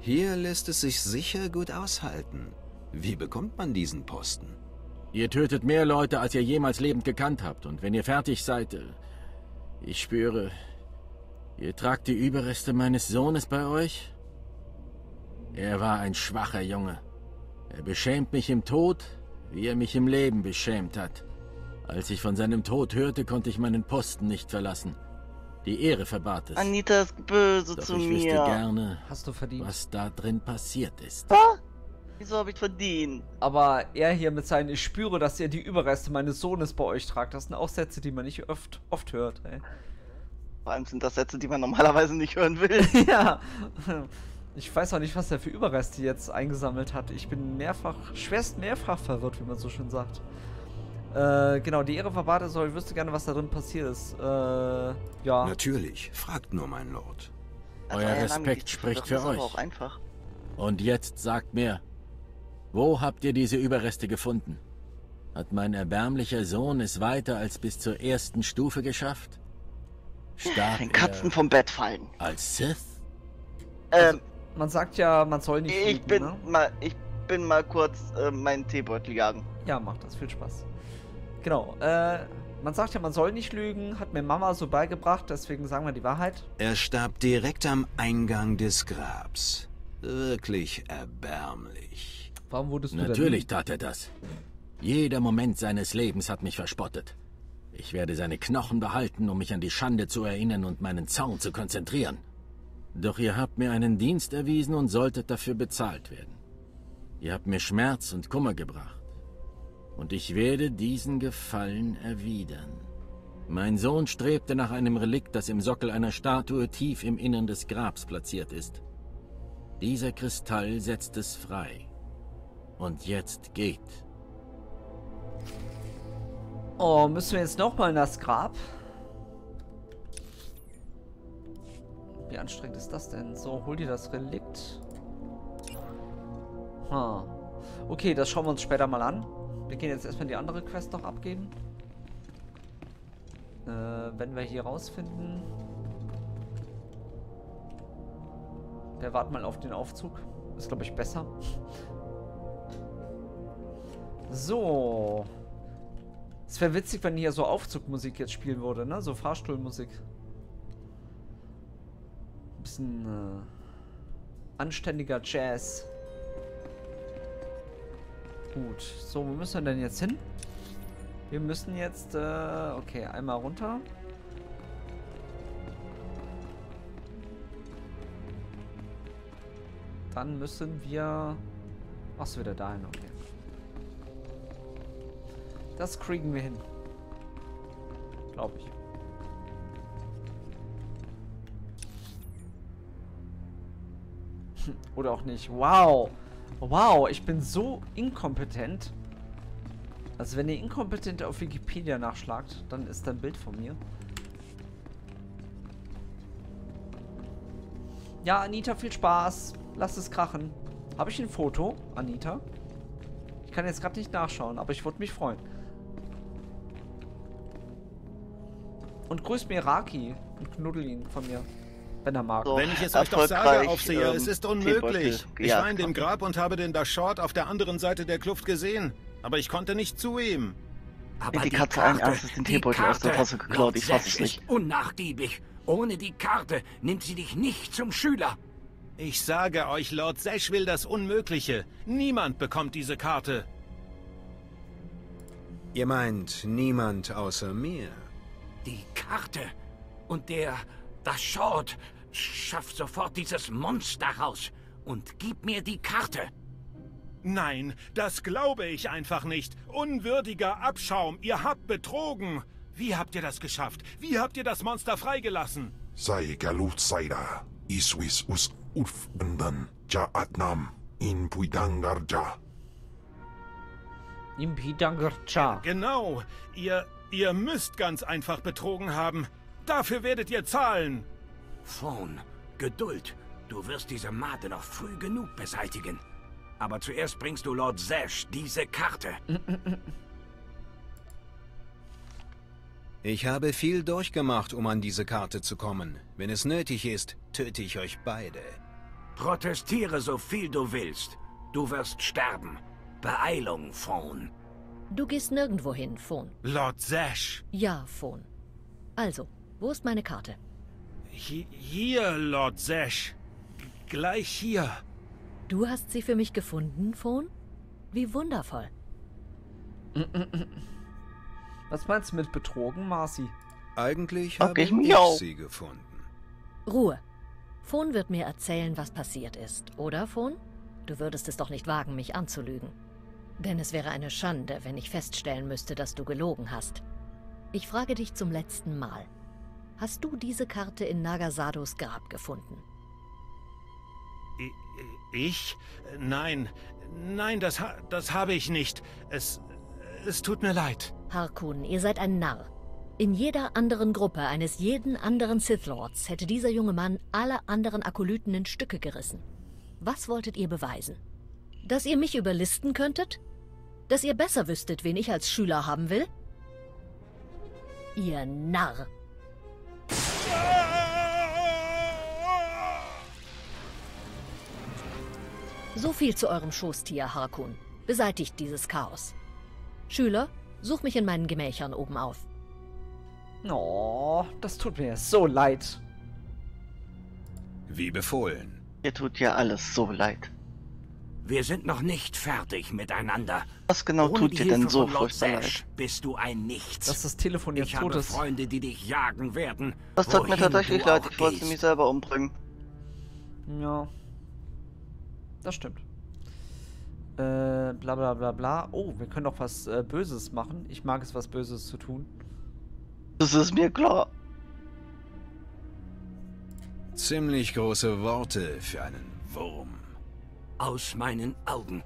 Hier lässt es sich sicher gut aushalten. Wie bekommt man diesen Posten? Ihr tötet mehr Leute, als ihr jemals lebend gekannt habt. Und wenn ihr fertig seid, äh, ich spüre, ihr tragt die Überreste meines Sohnes bei euch? Er war ein schwacher Junge. Er beschämt mich im Tod, wie er mich im Leben beschämt hat. Als ich von seinem Tod hörte, konnte ich meinen Posten nicht verlassen. Die Ehre verbat es. Anita ist böse Doch zu ich wüsste mir. gerne, Hast du verdient. was da drin passiert ist. Ah, wieso habe ich verdient? Aber er hier mit seinen, ich spüre, dass ihr die Überreste meines Sohnes bei euch tragt. Das sind auch Sätze, die man nicht oft, oft hört, ey. Vor allem sind das Sätze, die man normalerweise nicht hören will. ja. Ich weiß auch nicht, was er für Überreste jetzt eingesammelt hat. Ich bin mehrfach, schwerst mehrfach verwirrt, wie man so schön sagt. Äh, genau, die Ehre verbat es, aber ich wüsste gerne, was da drin passiert ist. Äh, ja. Natürlich, fragt nur, mein Lord. Also, Euer Respekt spricht für euch. auch einfach. Und jetzt sagt mir, wo habt ihr diese Überreste gefunden? Hat mein erbärmlicher Sohn es weiter als bis zur ersten Stufe geschafft? Starb Wenn Katzen er vom Bett fallen. als Sith? Ähm, Man sagt ja, man soll nicht ich fliegen, bin ne? mal, ich bin mal kurz äh, meinen Teebeutel jagen. Ja, macht das. Viel Spaß. Genau, äh, man sagt ja, man soll nicht lügen, hat mir Mama so beigebracht, deswegen sagen wir die Wahrheit. Er starb direkt am Eingang des Grabs. Wirklich erbärmlich. Warum wurdest du Natürlich tat er das. Jeder Moment seines Lebens hat mich verspottet. Ich werde seine Knochen behalten, um mich an die Schande zu erinnern und meinen Zorn zu konzentrieren. Doch ihr habt mir einen Dienst erwiesen und solltet dafür bezahlt werden. Ihr habt mir Schmerz und Kummer gebracht. Und ich werde diesen Gefallen erwidern. Mein Sohn strebte nach einem Relikt, das im Sockel einer Statue tief im Innern des Grabs platziert ist. Dieser Kristall setzt es frei. Und jetzt geht. Oh, müssen wir jetzt nochmal in das Grab? Wie anstrengend ist das denn? So, hol dir das Relikt. Ha. Okay, das schauen wir uns später mal an. Wir gehen jetzt erstmal die andere Quest noch abgeben. Äh, wenn wir hier rausfinden... Wir warten mal auf den Aufzug. Ist, glaube ich, besser. So. Es wäre witzig, wenn hier so Aufzugmusik jetzt spielen würde, ne? So Fahrstuhlmusik. Ein bisschen äh, anständiger Jazz. Gut. So, wo müssen wir denn jetzt hin? Wir müssen jetzt, äh, okay, einmal runter. Dann müssen wir... Achso, wieder dahin, okay. Das kriegen wir hin. Glaube ich. Oder auch nicht. Wow. Wow, ich bin so inkompetent. Also wenn ihr inkompetent auf Wikipedia nachschlagt, dann ist da ein Bild von mir. Ja, Anita, viel Spaß. Lass es krachen. Habe ich ein Foto, Anita? Ich kann jetzt gerade nicht nachschauen, aber ich würde mich freuen. Und grüß mir Raki und knuddel ihn von mir, wenn er mag. So, wenn ich es euch doch sage, Aufseher, ähm, es ist unmöglich. Ich war in dem Grab und habe den Dashort auf der anderen Seite der Kluft gesehen. Aber ich konnte nicht zu ihm. Aber die, die Katze Karte, ein erstes den Teebeutel aus der Tasse geklaut, ich fass es nicht. Ist unnachgiebig. Ohne die Karte nimmt sie dich nicht zum Schüler. Ich sage euch, Lord Sesh will das Unmögliche. Niemand bekommt diese Karte. Ihr meint niemand außer mir? Die Karte und der, das Short. Schaff sofort dieses Monster raus und gib mir die Karte. Nein, das glaube ich einfach nicht. Unwürdiger Abschaum, ihr habt betrogen. Wie habt ihr das geschafft? Wie habt ihr das Monster freigelassen? Sei galut Saida, iswis us ufbandan, ja atnam, in puidangarja. Impidangarja. Genau, ihr Ihr müsst ganz einfach betrogen haben. Dafür werdet ihr zahlen. Phone, Geduld. Du wirst diese Mate noch früh genug beseitigen. Aber zuerst bringst du Lord Zash diese Karte. Ich habe viel durchgemacht, um an diese Karte zu kommen. Wenn es nötig ist, töte ich euch beide. Protestiere so viel du willst. Du wirst sterben. Beeilung, Phone. Du gehst nirgendwo hin, Phone. Lord Zash. Ja, Phone. Also, wo ist meine Karte? hier, Lord Zash. Gleich hier. Du hast sie für mich gefunden, Phone? Wie wundervoll. Was meinst du mit betrogen, Marcy? Eigentlich okay, habe ich auch. sie gefunden. Ruhe. Phone wird mir erzählen, was passiert ist, oder, Phone? Du würdest es doch nicht wagen, mich anzulügen. Denn es wäre eine Schande, wenn ich feststellen müsste, dass du gelogen hast. Ich frage dich zum letzten Mal. Hast du diese Karte in Nagasados Grab gefunden? Ich? Nein. Nein, das, das habe ich nicht. Es, es tut mir leid. Harkun, ihr seid ein Narr. In jeder anderen Gruppe eines jeden anderen Sith Lords hätte dieser junge Mann alle anderen Akolyten in Stücke gerissen. Was wolltet ihr beweisen? Dass ihr mich überlisten könntet? Dass ihr besser wüsstet, wen ich als Schüler haben will? Ihr Narr. So viel zu eurem Schoßtier, Harkun. Beseitigt dieses Chaos. Schüler, such mich in meinen Gemächern oben auf. Oh, das tut mir so leid. Wie befohlen. Mir tut ja alles so leid. Wir sind noch nicht fertig miteinander. Was genau Ohne tut dir denn so furchtbar leid? Bist du ein Nichts. Dass das Telefon jetzt ich tot habe ist. Freunde, die dich jagen werden. Das tut mir tatsächlich leid. Ich wollte mich selber umbringen. Ja. Das stimmt. Äh, bla bla bla bla. Oh, wir können doch was äh, Böses machen. Ich mag es, was Böses zu tun. Das ist mir klar. Ziemlich große Worte für einen Wurm. Aus meinen Augen.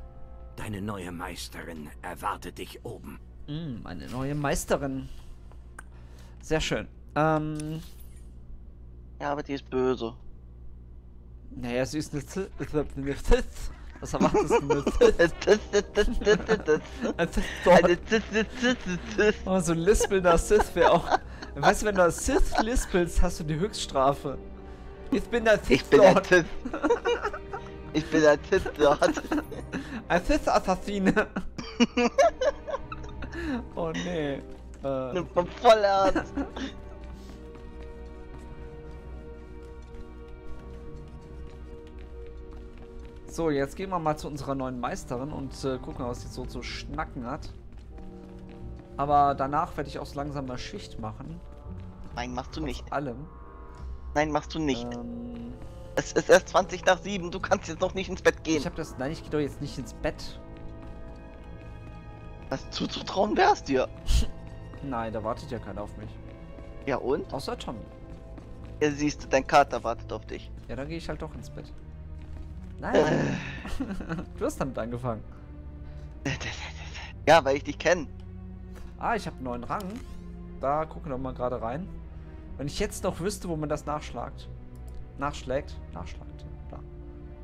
Deine neue Meisterin erwartet dich oben. Mm, eine neue Meisterin. Sehr schön. Ähm. Ja, aber die ist böse. Naja, sie ist eine Th Was erwartest du eine Th Oh, so ein lispelnder Sith wäre auch... Weißt du, wenn du als Sith lispelst, hast du die Höchststrafe. Ich bin der Sith Ich bin der Sith. Ich bin der Sith Lord. Ein Sith-Assassine. oh nee. Äh. Nimmt man voll ernst. So, jetzt gehen wir mal zu unserer neuen Meisterin und äh, gucken, was sie so zu schnacken hat. Aber danach werde ich auch so langsam mal Schicht machen. Nein, machst du Auf nicht. allem. Nein, machst du nicht. Ähm, Es ist erst 20 nach 7, du kannst jetzt noch nicht ins Bett gehen. ich habe das... Nein, ich gehe doch jetzt nicht ins Bett. Was zuzutrauen wär's dir. Nein, da wartet ja keiner auf mich. Ja und? Außer Tommy. Ja, siehst du, dein Kater wartet auf dich. Ja, dann gehe ich halt doch ins Bett. Nein. du hast damit angefangen. Ja, weil ich dich kenne. Ah, ich habe einen neuen Rang. Da gucken wir mal gerade rein. Wenn ich jetzt noch wüsste, wo man das nachschlagt. Nachschlägt. Nachschlagt. Da.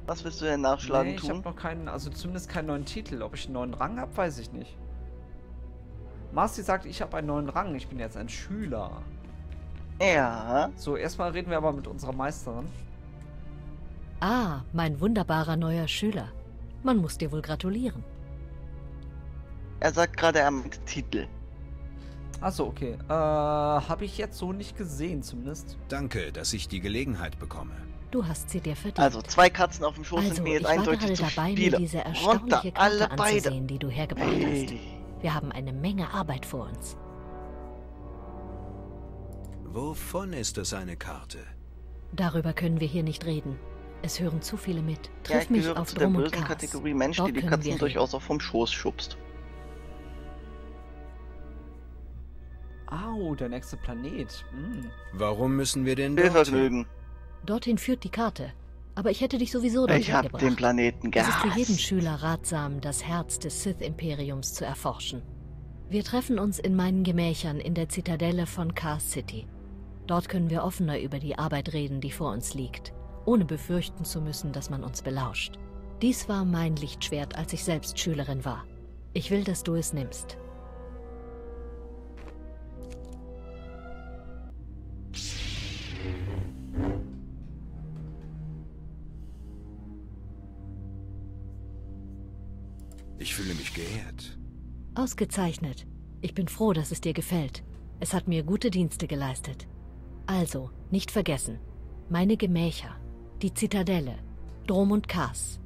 Was willst du denn nachschlagen nee, ich habe tun? noch keinen, also zumindest keinen neuen Titel. Ob ich einen neuen Rang habe, weiß ich nicht. Marcy sagt, ich habe einen neuen Rang. Ich bin jetzt ein Schüler. Ja. So, erstmal reden wir aber mit unserer Meisterin. Ah, mein wunderbarer neuer Schüler. Man muss dir wohl gratulieren. Er sagt gerade, er meint Titel. Achso, okay. Äh, habe ich jetzt so nicht gesehen, zumindest. Danke, dass ich die Gelegenheit bekomme. Du hast sie dir verdient. Also, zwei Katzen auf dem Schoß Also, sind mir jetzt ich war eindeutig gerade zu dabei, mir viele. diese Runter, erstaunliche alle Karte beide. anzusehen, die du hergebracht hast. Wir haben eine Menge Arbeit vor uns. Wovon ist es eine Karte? Darüber können wir hier nicht reden. Es hören zu viele mit. Ja, Triff ich mich auf zu der Drum und bösen. Kategorie Mensch, Dort die die Katzen durchaus auch vom Schoß schubst. Au, der nächste Planet. Hm. Warum müssen wir denn dorthin? Vergnügen. Dorthin führt die Karte. Aber ich hätte dich sowieso Ich dorthin hab gebracht. den Planeten Es ist für jeden gehasst. Schüler ratsam, das Herz des Sith-Imperiums zu erforschen. Wir treffen uns in meinen Gemächern in der Zitadelle von Car City. Dort können wir offener über die Arbeit reden, die vor uns liegt, ohne befürchten zu müssen, dass man uns belauscht. Dies war mein Lichtschwert, als ich selbst Schülerin war. Ich will, dass du es nimmst. Ich fühle mich geehrt. Ausgezeichnet. Ich bin froh, dass es dir gefällt. Es hat mir gute Dienste geleistet. Also, nicht vergessen. Meine Gemächer, die Zitadelle, Drom und Kars.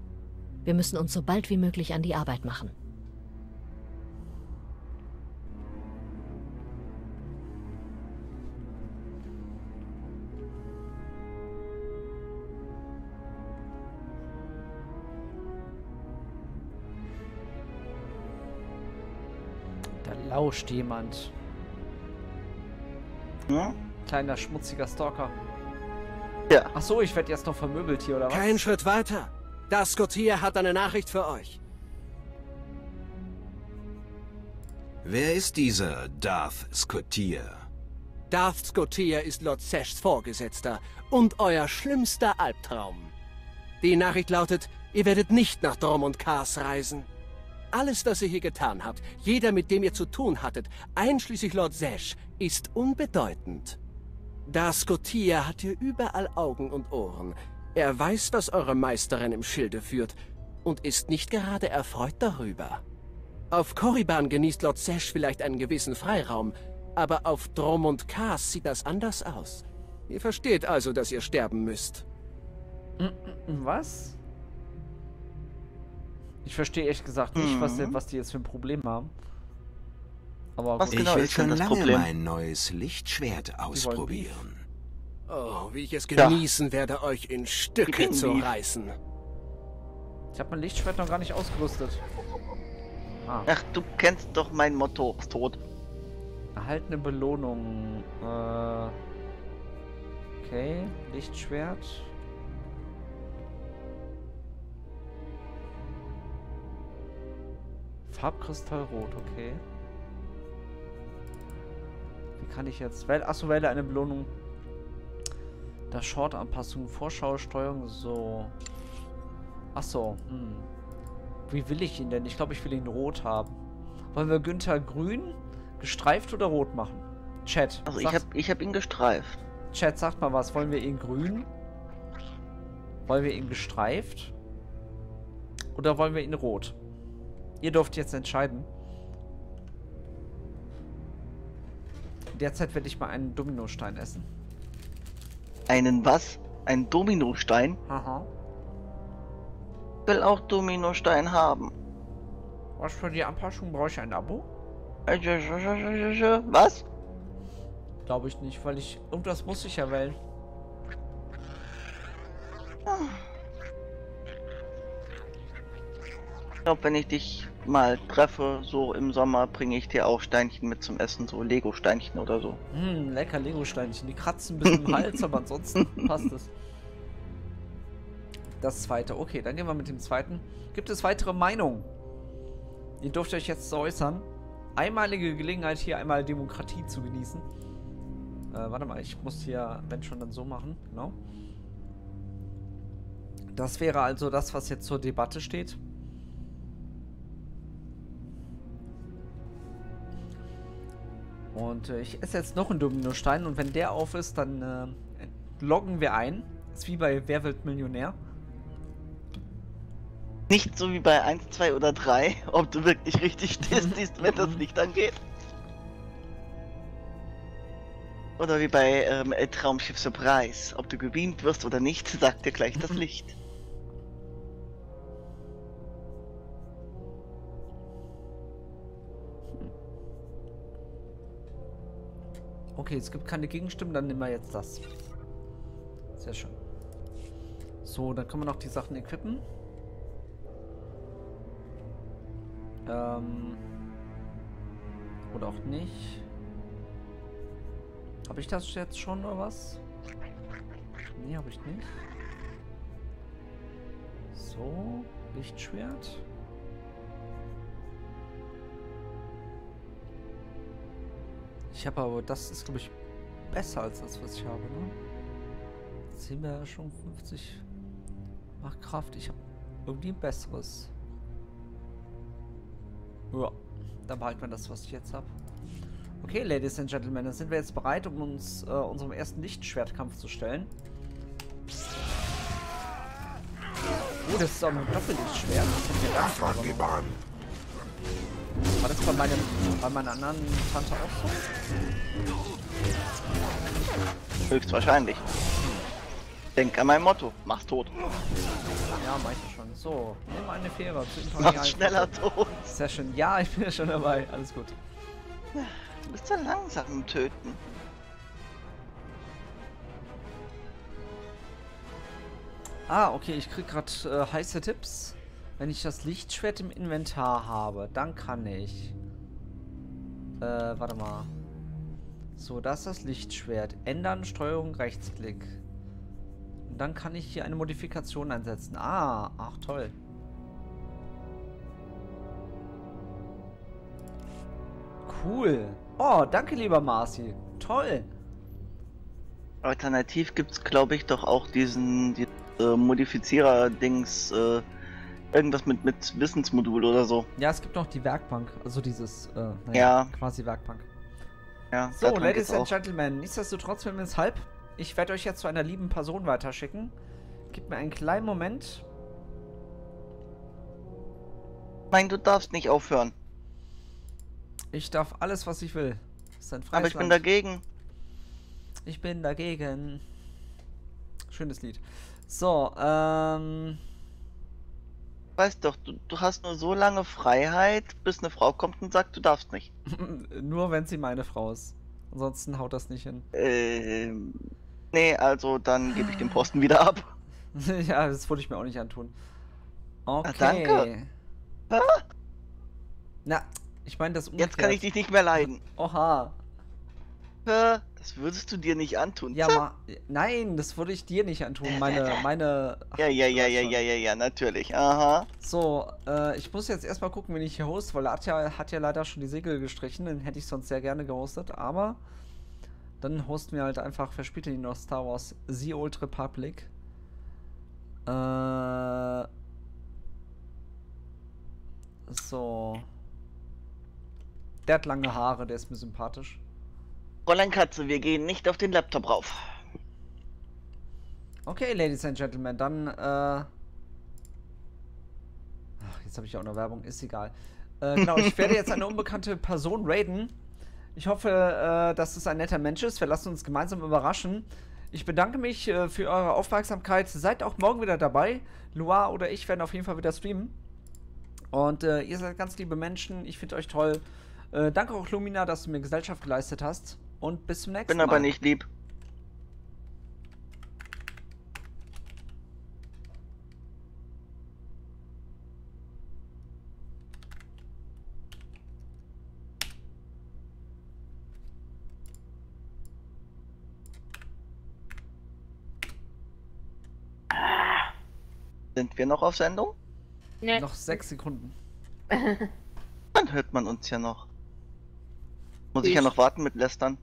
Wir müssen uns so bald wie möglich an die Arbeit machen. Lauscht jemand. Ja? Kleiner schmutziger Stalker. Ja. Ach so, ich werde jetzt noch vermöbelt hier, oder was? Kein Schritt weiter. Das Scotier hat eine Nachricht für euch. Wer ist dieser Darth Scotier? Darth Scotier ist Lord Seshs Vorgesetzter und euer schlimmster Albtraum. Die Nachricht lautet, ihr werdet nicht nach Drom und Kars reisen. Alles, was ihr hier getan habt, jeder, mit dem ihr zu tun hattet, einschließlich Lord Sesh, ist unbedeutend. Das Scotier hat hier überall Augen und Ohren. Er weiß, was eure Meisterin im Schilde führt und ist nicht gerade erfreut darüber. Auf Korriban genießt Lord Sesh vielleicht einen gewissen Freiraum, aber auf Drom und Kars sieht das anders aus. Ihr versteht also, dass ihr sterben müsst. Was? Ich verstehe ehrlich gesagt nicht, was, Mhm. die, was die jetzt für ein Problem haben. Aber Was gut. genau ich will ist denn schon lange Problem? mein neues Lichtschwert ausprobieren. Oh, wie ich es Ja. genießen werde, euch in Stücke ihm zu reißen. Ich habe mein Lichtschwert noch gar nicht ausgerüstet. Ah. Ach, du kennst doch mein Motto. Ist tot. Erhaltene Belohnung. Äh. Okay, Lichtschwert. Farbkristall rot, okay. Wie kann ich jetzt. Wähl, achso, wähle eine Belohnung. Das Short-Anpassung, Vorschau-Steuerung, so. Achso, hm. Wie will ich ihn denn? Ich glaube, ich will ihn rot haben. Wollen wir Günther grün, gestreift oder rot machen? Chat. Also ich sag's- hab, ich hab ihn gestreift. Chat, sagt mal was. Wollen wir ihn grün? Wollen wir ihn gestreift? Oder wollen wir ihn rot? Ihr dürft jetzt entscheiden. Derzeit werde ich mal einen Dominostein essen. Einen was? Einen Dominostein? Aha. Will auch Dominostein haben. Was für die Anpassung brauche ich ein Abo? Was? Glaube ich nicht, weil ich. Irgendwas muss ich ja wählen. Glaube, wenn ich dich mal treffe, so im Sommer, bringe ich dir auch Steinchen mit zum Essen, so Lego-Steinchen oder so. Hm, lecker Lego-Steinchen. Die kratzen ein bisschen im Hals, aber ansonsten passt es. Das zweite. Okay, dann gehen wir mit dem zweiten. Gibt es weitere Meinungen? Ihr dürft euch jetzt äußern. Einmalige Gelegenheit, hier einmal Demokratie zu genießen. Äh, warte mal, ich muss hier, wenn schon, dann so machen. Genau. Das wäre also das, was jetzt zur Debatte steht. Und äh, ich esse jetzt noch einen Dominostein und wenn der auf ist, dann äh, loggen wir ein. ist wie bei Wer wird Millionär. Nicht so wie bei 1, 2 oder 3, ob du wirklich richtig stehst, wenn das Licht angeht. Oder wie bei ähm, äh, Traumschiff Surprise, ob du gebeamt wirst oder nicht, sagt dir gleich das Licht. Okay, es gibt keine Gegenstimmen, dann nehmen wir jetzt das. Sehr schön. So, dann können wir noch die Sachen equippen. Ähm. Oder auch nicht. Habe ich das jetzt schon oder was? Nee, habe ich nicht. So, Lichtschwert. Ich habe aber, das ist glaube ich besser als das, was ich habe, ne? Jetzt sehen wir ja schon 50 Machtkraft. Ich habe irgendwie ein besseres. Ja, dann behalten wir das, was ich jetzt habe. Okay, Ladies and Gentlemen, dann sind wir jetzt bereit, um uns äh, unserem ersten Lichtschwertkampf zu stellen. Oh, das ist auch ein Doppellichtschwert. Das hätte War das bei, meinem, bei meiner anderen Tante auch so? Höchstwahrscheinlich. Denk an mein Motto, mach's tot. Ja, mach ich schon. So, nimm eine Fähre Mach's schneller tot. Sehr schön. Ja, ich bin ja schon dabei. Alles gut. Du bist ja langsam im Töten. Ah, okay, ich krieg gerade äh, heiße Tipps. Wenn ich das Lichtschwert im Inventar habe, dann kann ich. Äh, warte mal. So, das ist das Lichtschwert. Ändern, Steuerung, Rechtsklick. Und dann kann ich hier eine Modifikation einsetzen. Ah, ach toll. Cool. Oh, danke, lieber Marci. Toll. Alternativ gibt's, glaube ich, doch auch diesen, die, äh, Modifizierer-Dings, äh, irgendwas mit, mit Wissensmodul oder so. Ja, es gibt noch die Werkbank. Also dieses, äh, naja, Ja. quasi Werkbank. Ja, So, Ladies and. Gentlemen, nichtsdestotrotz, wir sind halb. Ich werde euch jetzt zu einer lieben Person weiterschicken. Gebt mir einen kleinen Moment. Nein, du darfst nicht aufhören. Ich darf alles, was ich will. Das ist ein freies Aber ich bin dagegen. Ich bin dagegen. Schönes Lied. So, ähm. Weißt doch, du, du hast nur so lange Freiheit, bis eine Frau kommt und sagt, du darfst nicht. Nur wenn sie meine Frau ist. Ansonsten haut das nicht hin. Ähm. Nee, also dann gebe ich den Posten wieder ab. ja, das wollte ich mir auch nicht antun. Okay. Ah, danke. Na, ich meine das Jetzt kann ich dich nicht mehr leiden. Oha. Äh, Das würdest du dir nicht antun. Ja, ma nein, das würde ich dir nicht antun. Meine, meine. Ach, Ja, ja, ja, ja, ja, ja, ja, natürlich. Aha. So, äh, ich muss jetzt erstmal gucken, wenn ich hier host, weil Atja hat ja leider schon die Segel gestrichen, den hätte ich sonst sehr gerne gehostet, aber dann hosten wir halt einfach, wer spielt denn noch Star Wars? The Old Republic. Äh. So. Der hat lange Haare, der ist mir sympathisch. Fräulein Katze, wir gehen nicht auf den Laptop rauf. Okay, Ladies and Gentlemen, dann, äh. Ach, jetzt habe ich auch noch Werbung, ist egal. Äh, genau, ich werde jetzt eine unbekannte Person raiden. Ich hoffe, äh, dass es ein netter Mensch ist. Wir lassen uns gemeinsam überraschen. Ich bedanke mich äh, für eure Aufmerksamkeit. Seid auch morgen wieder dabei. Loire oder ich werden auf jeden Fall wieder streamen. Und äh, ihr seid ganz liebe Menschen. Ich finde euch toll. Äh, danke auch, Lumina, dass du mir Gesellschaft geleistet hast. Und bis zum nächsten Bin Mal. aber nicht lieb. Sind wir noch auf Sendung? Nee. Noch sechs Sekunden. Dann hört man uns ja noch. Muss ich ja noch warten mit Lästern.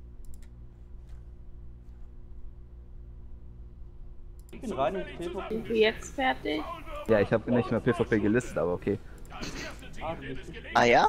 Bin rein ins PvP. Sind wir jetzt fertig? Ja, ich habe nicht mehr PvP gelistet, aber okay. Ah ja?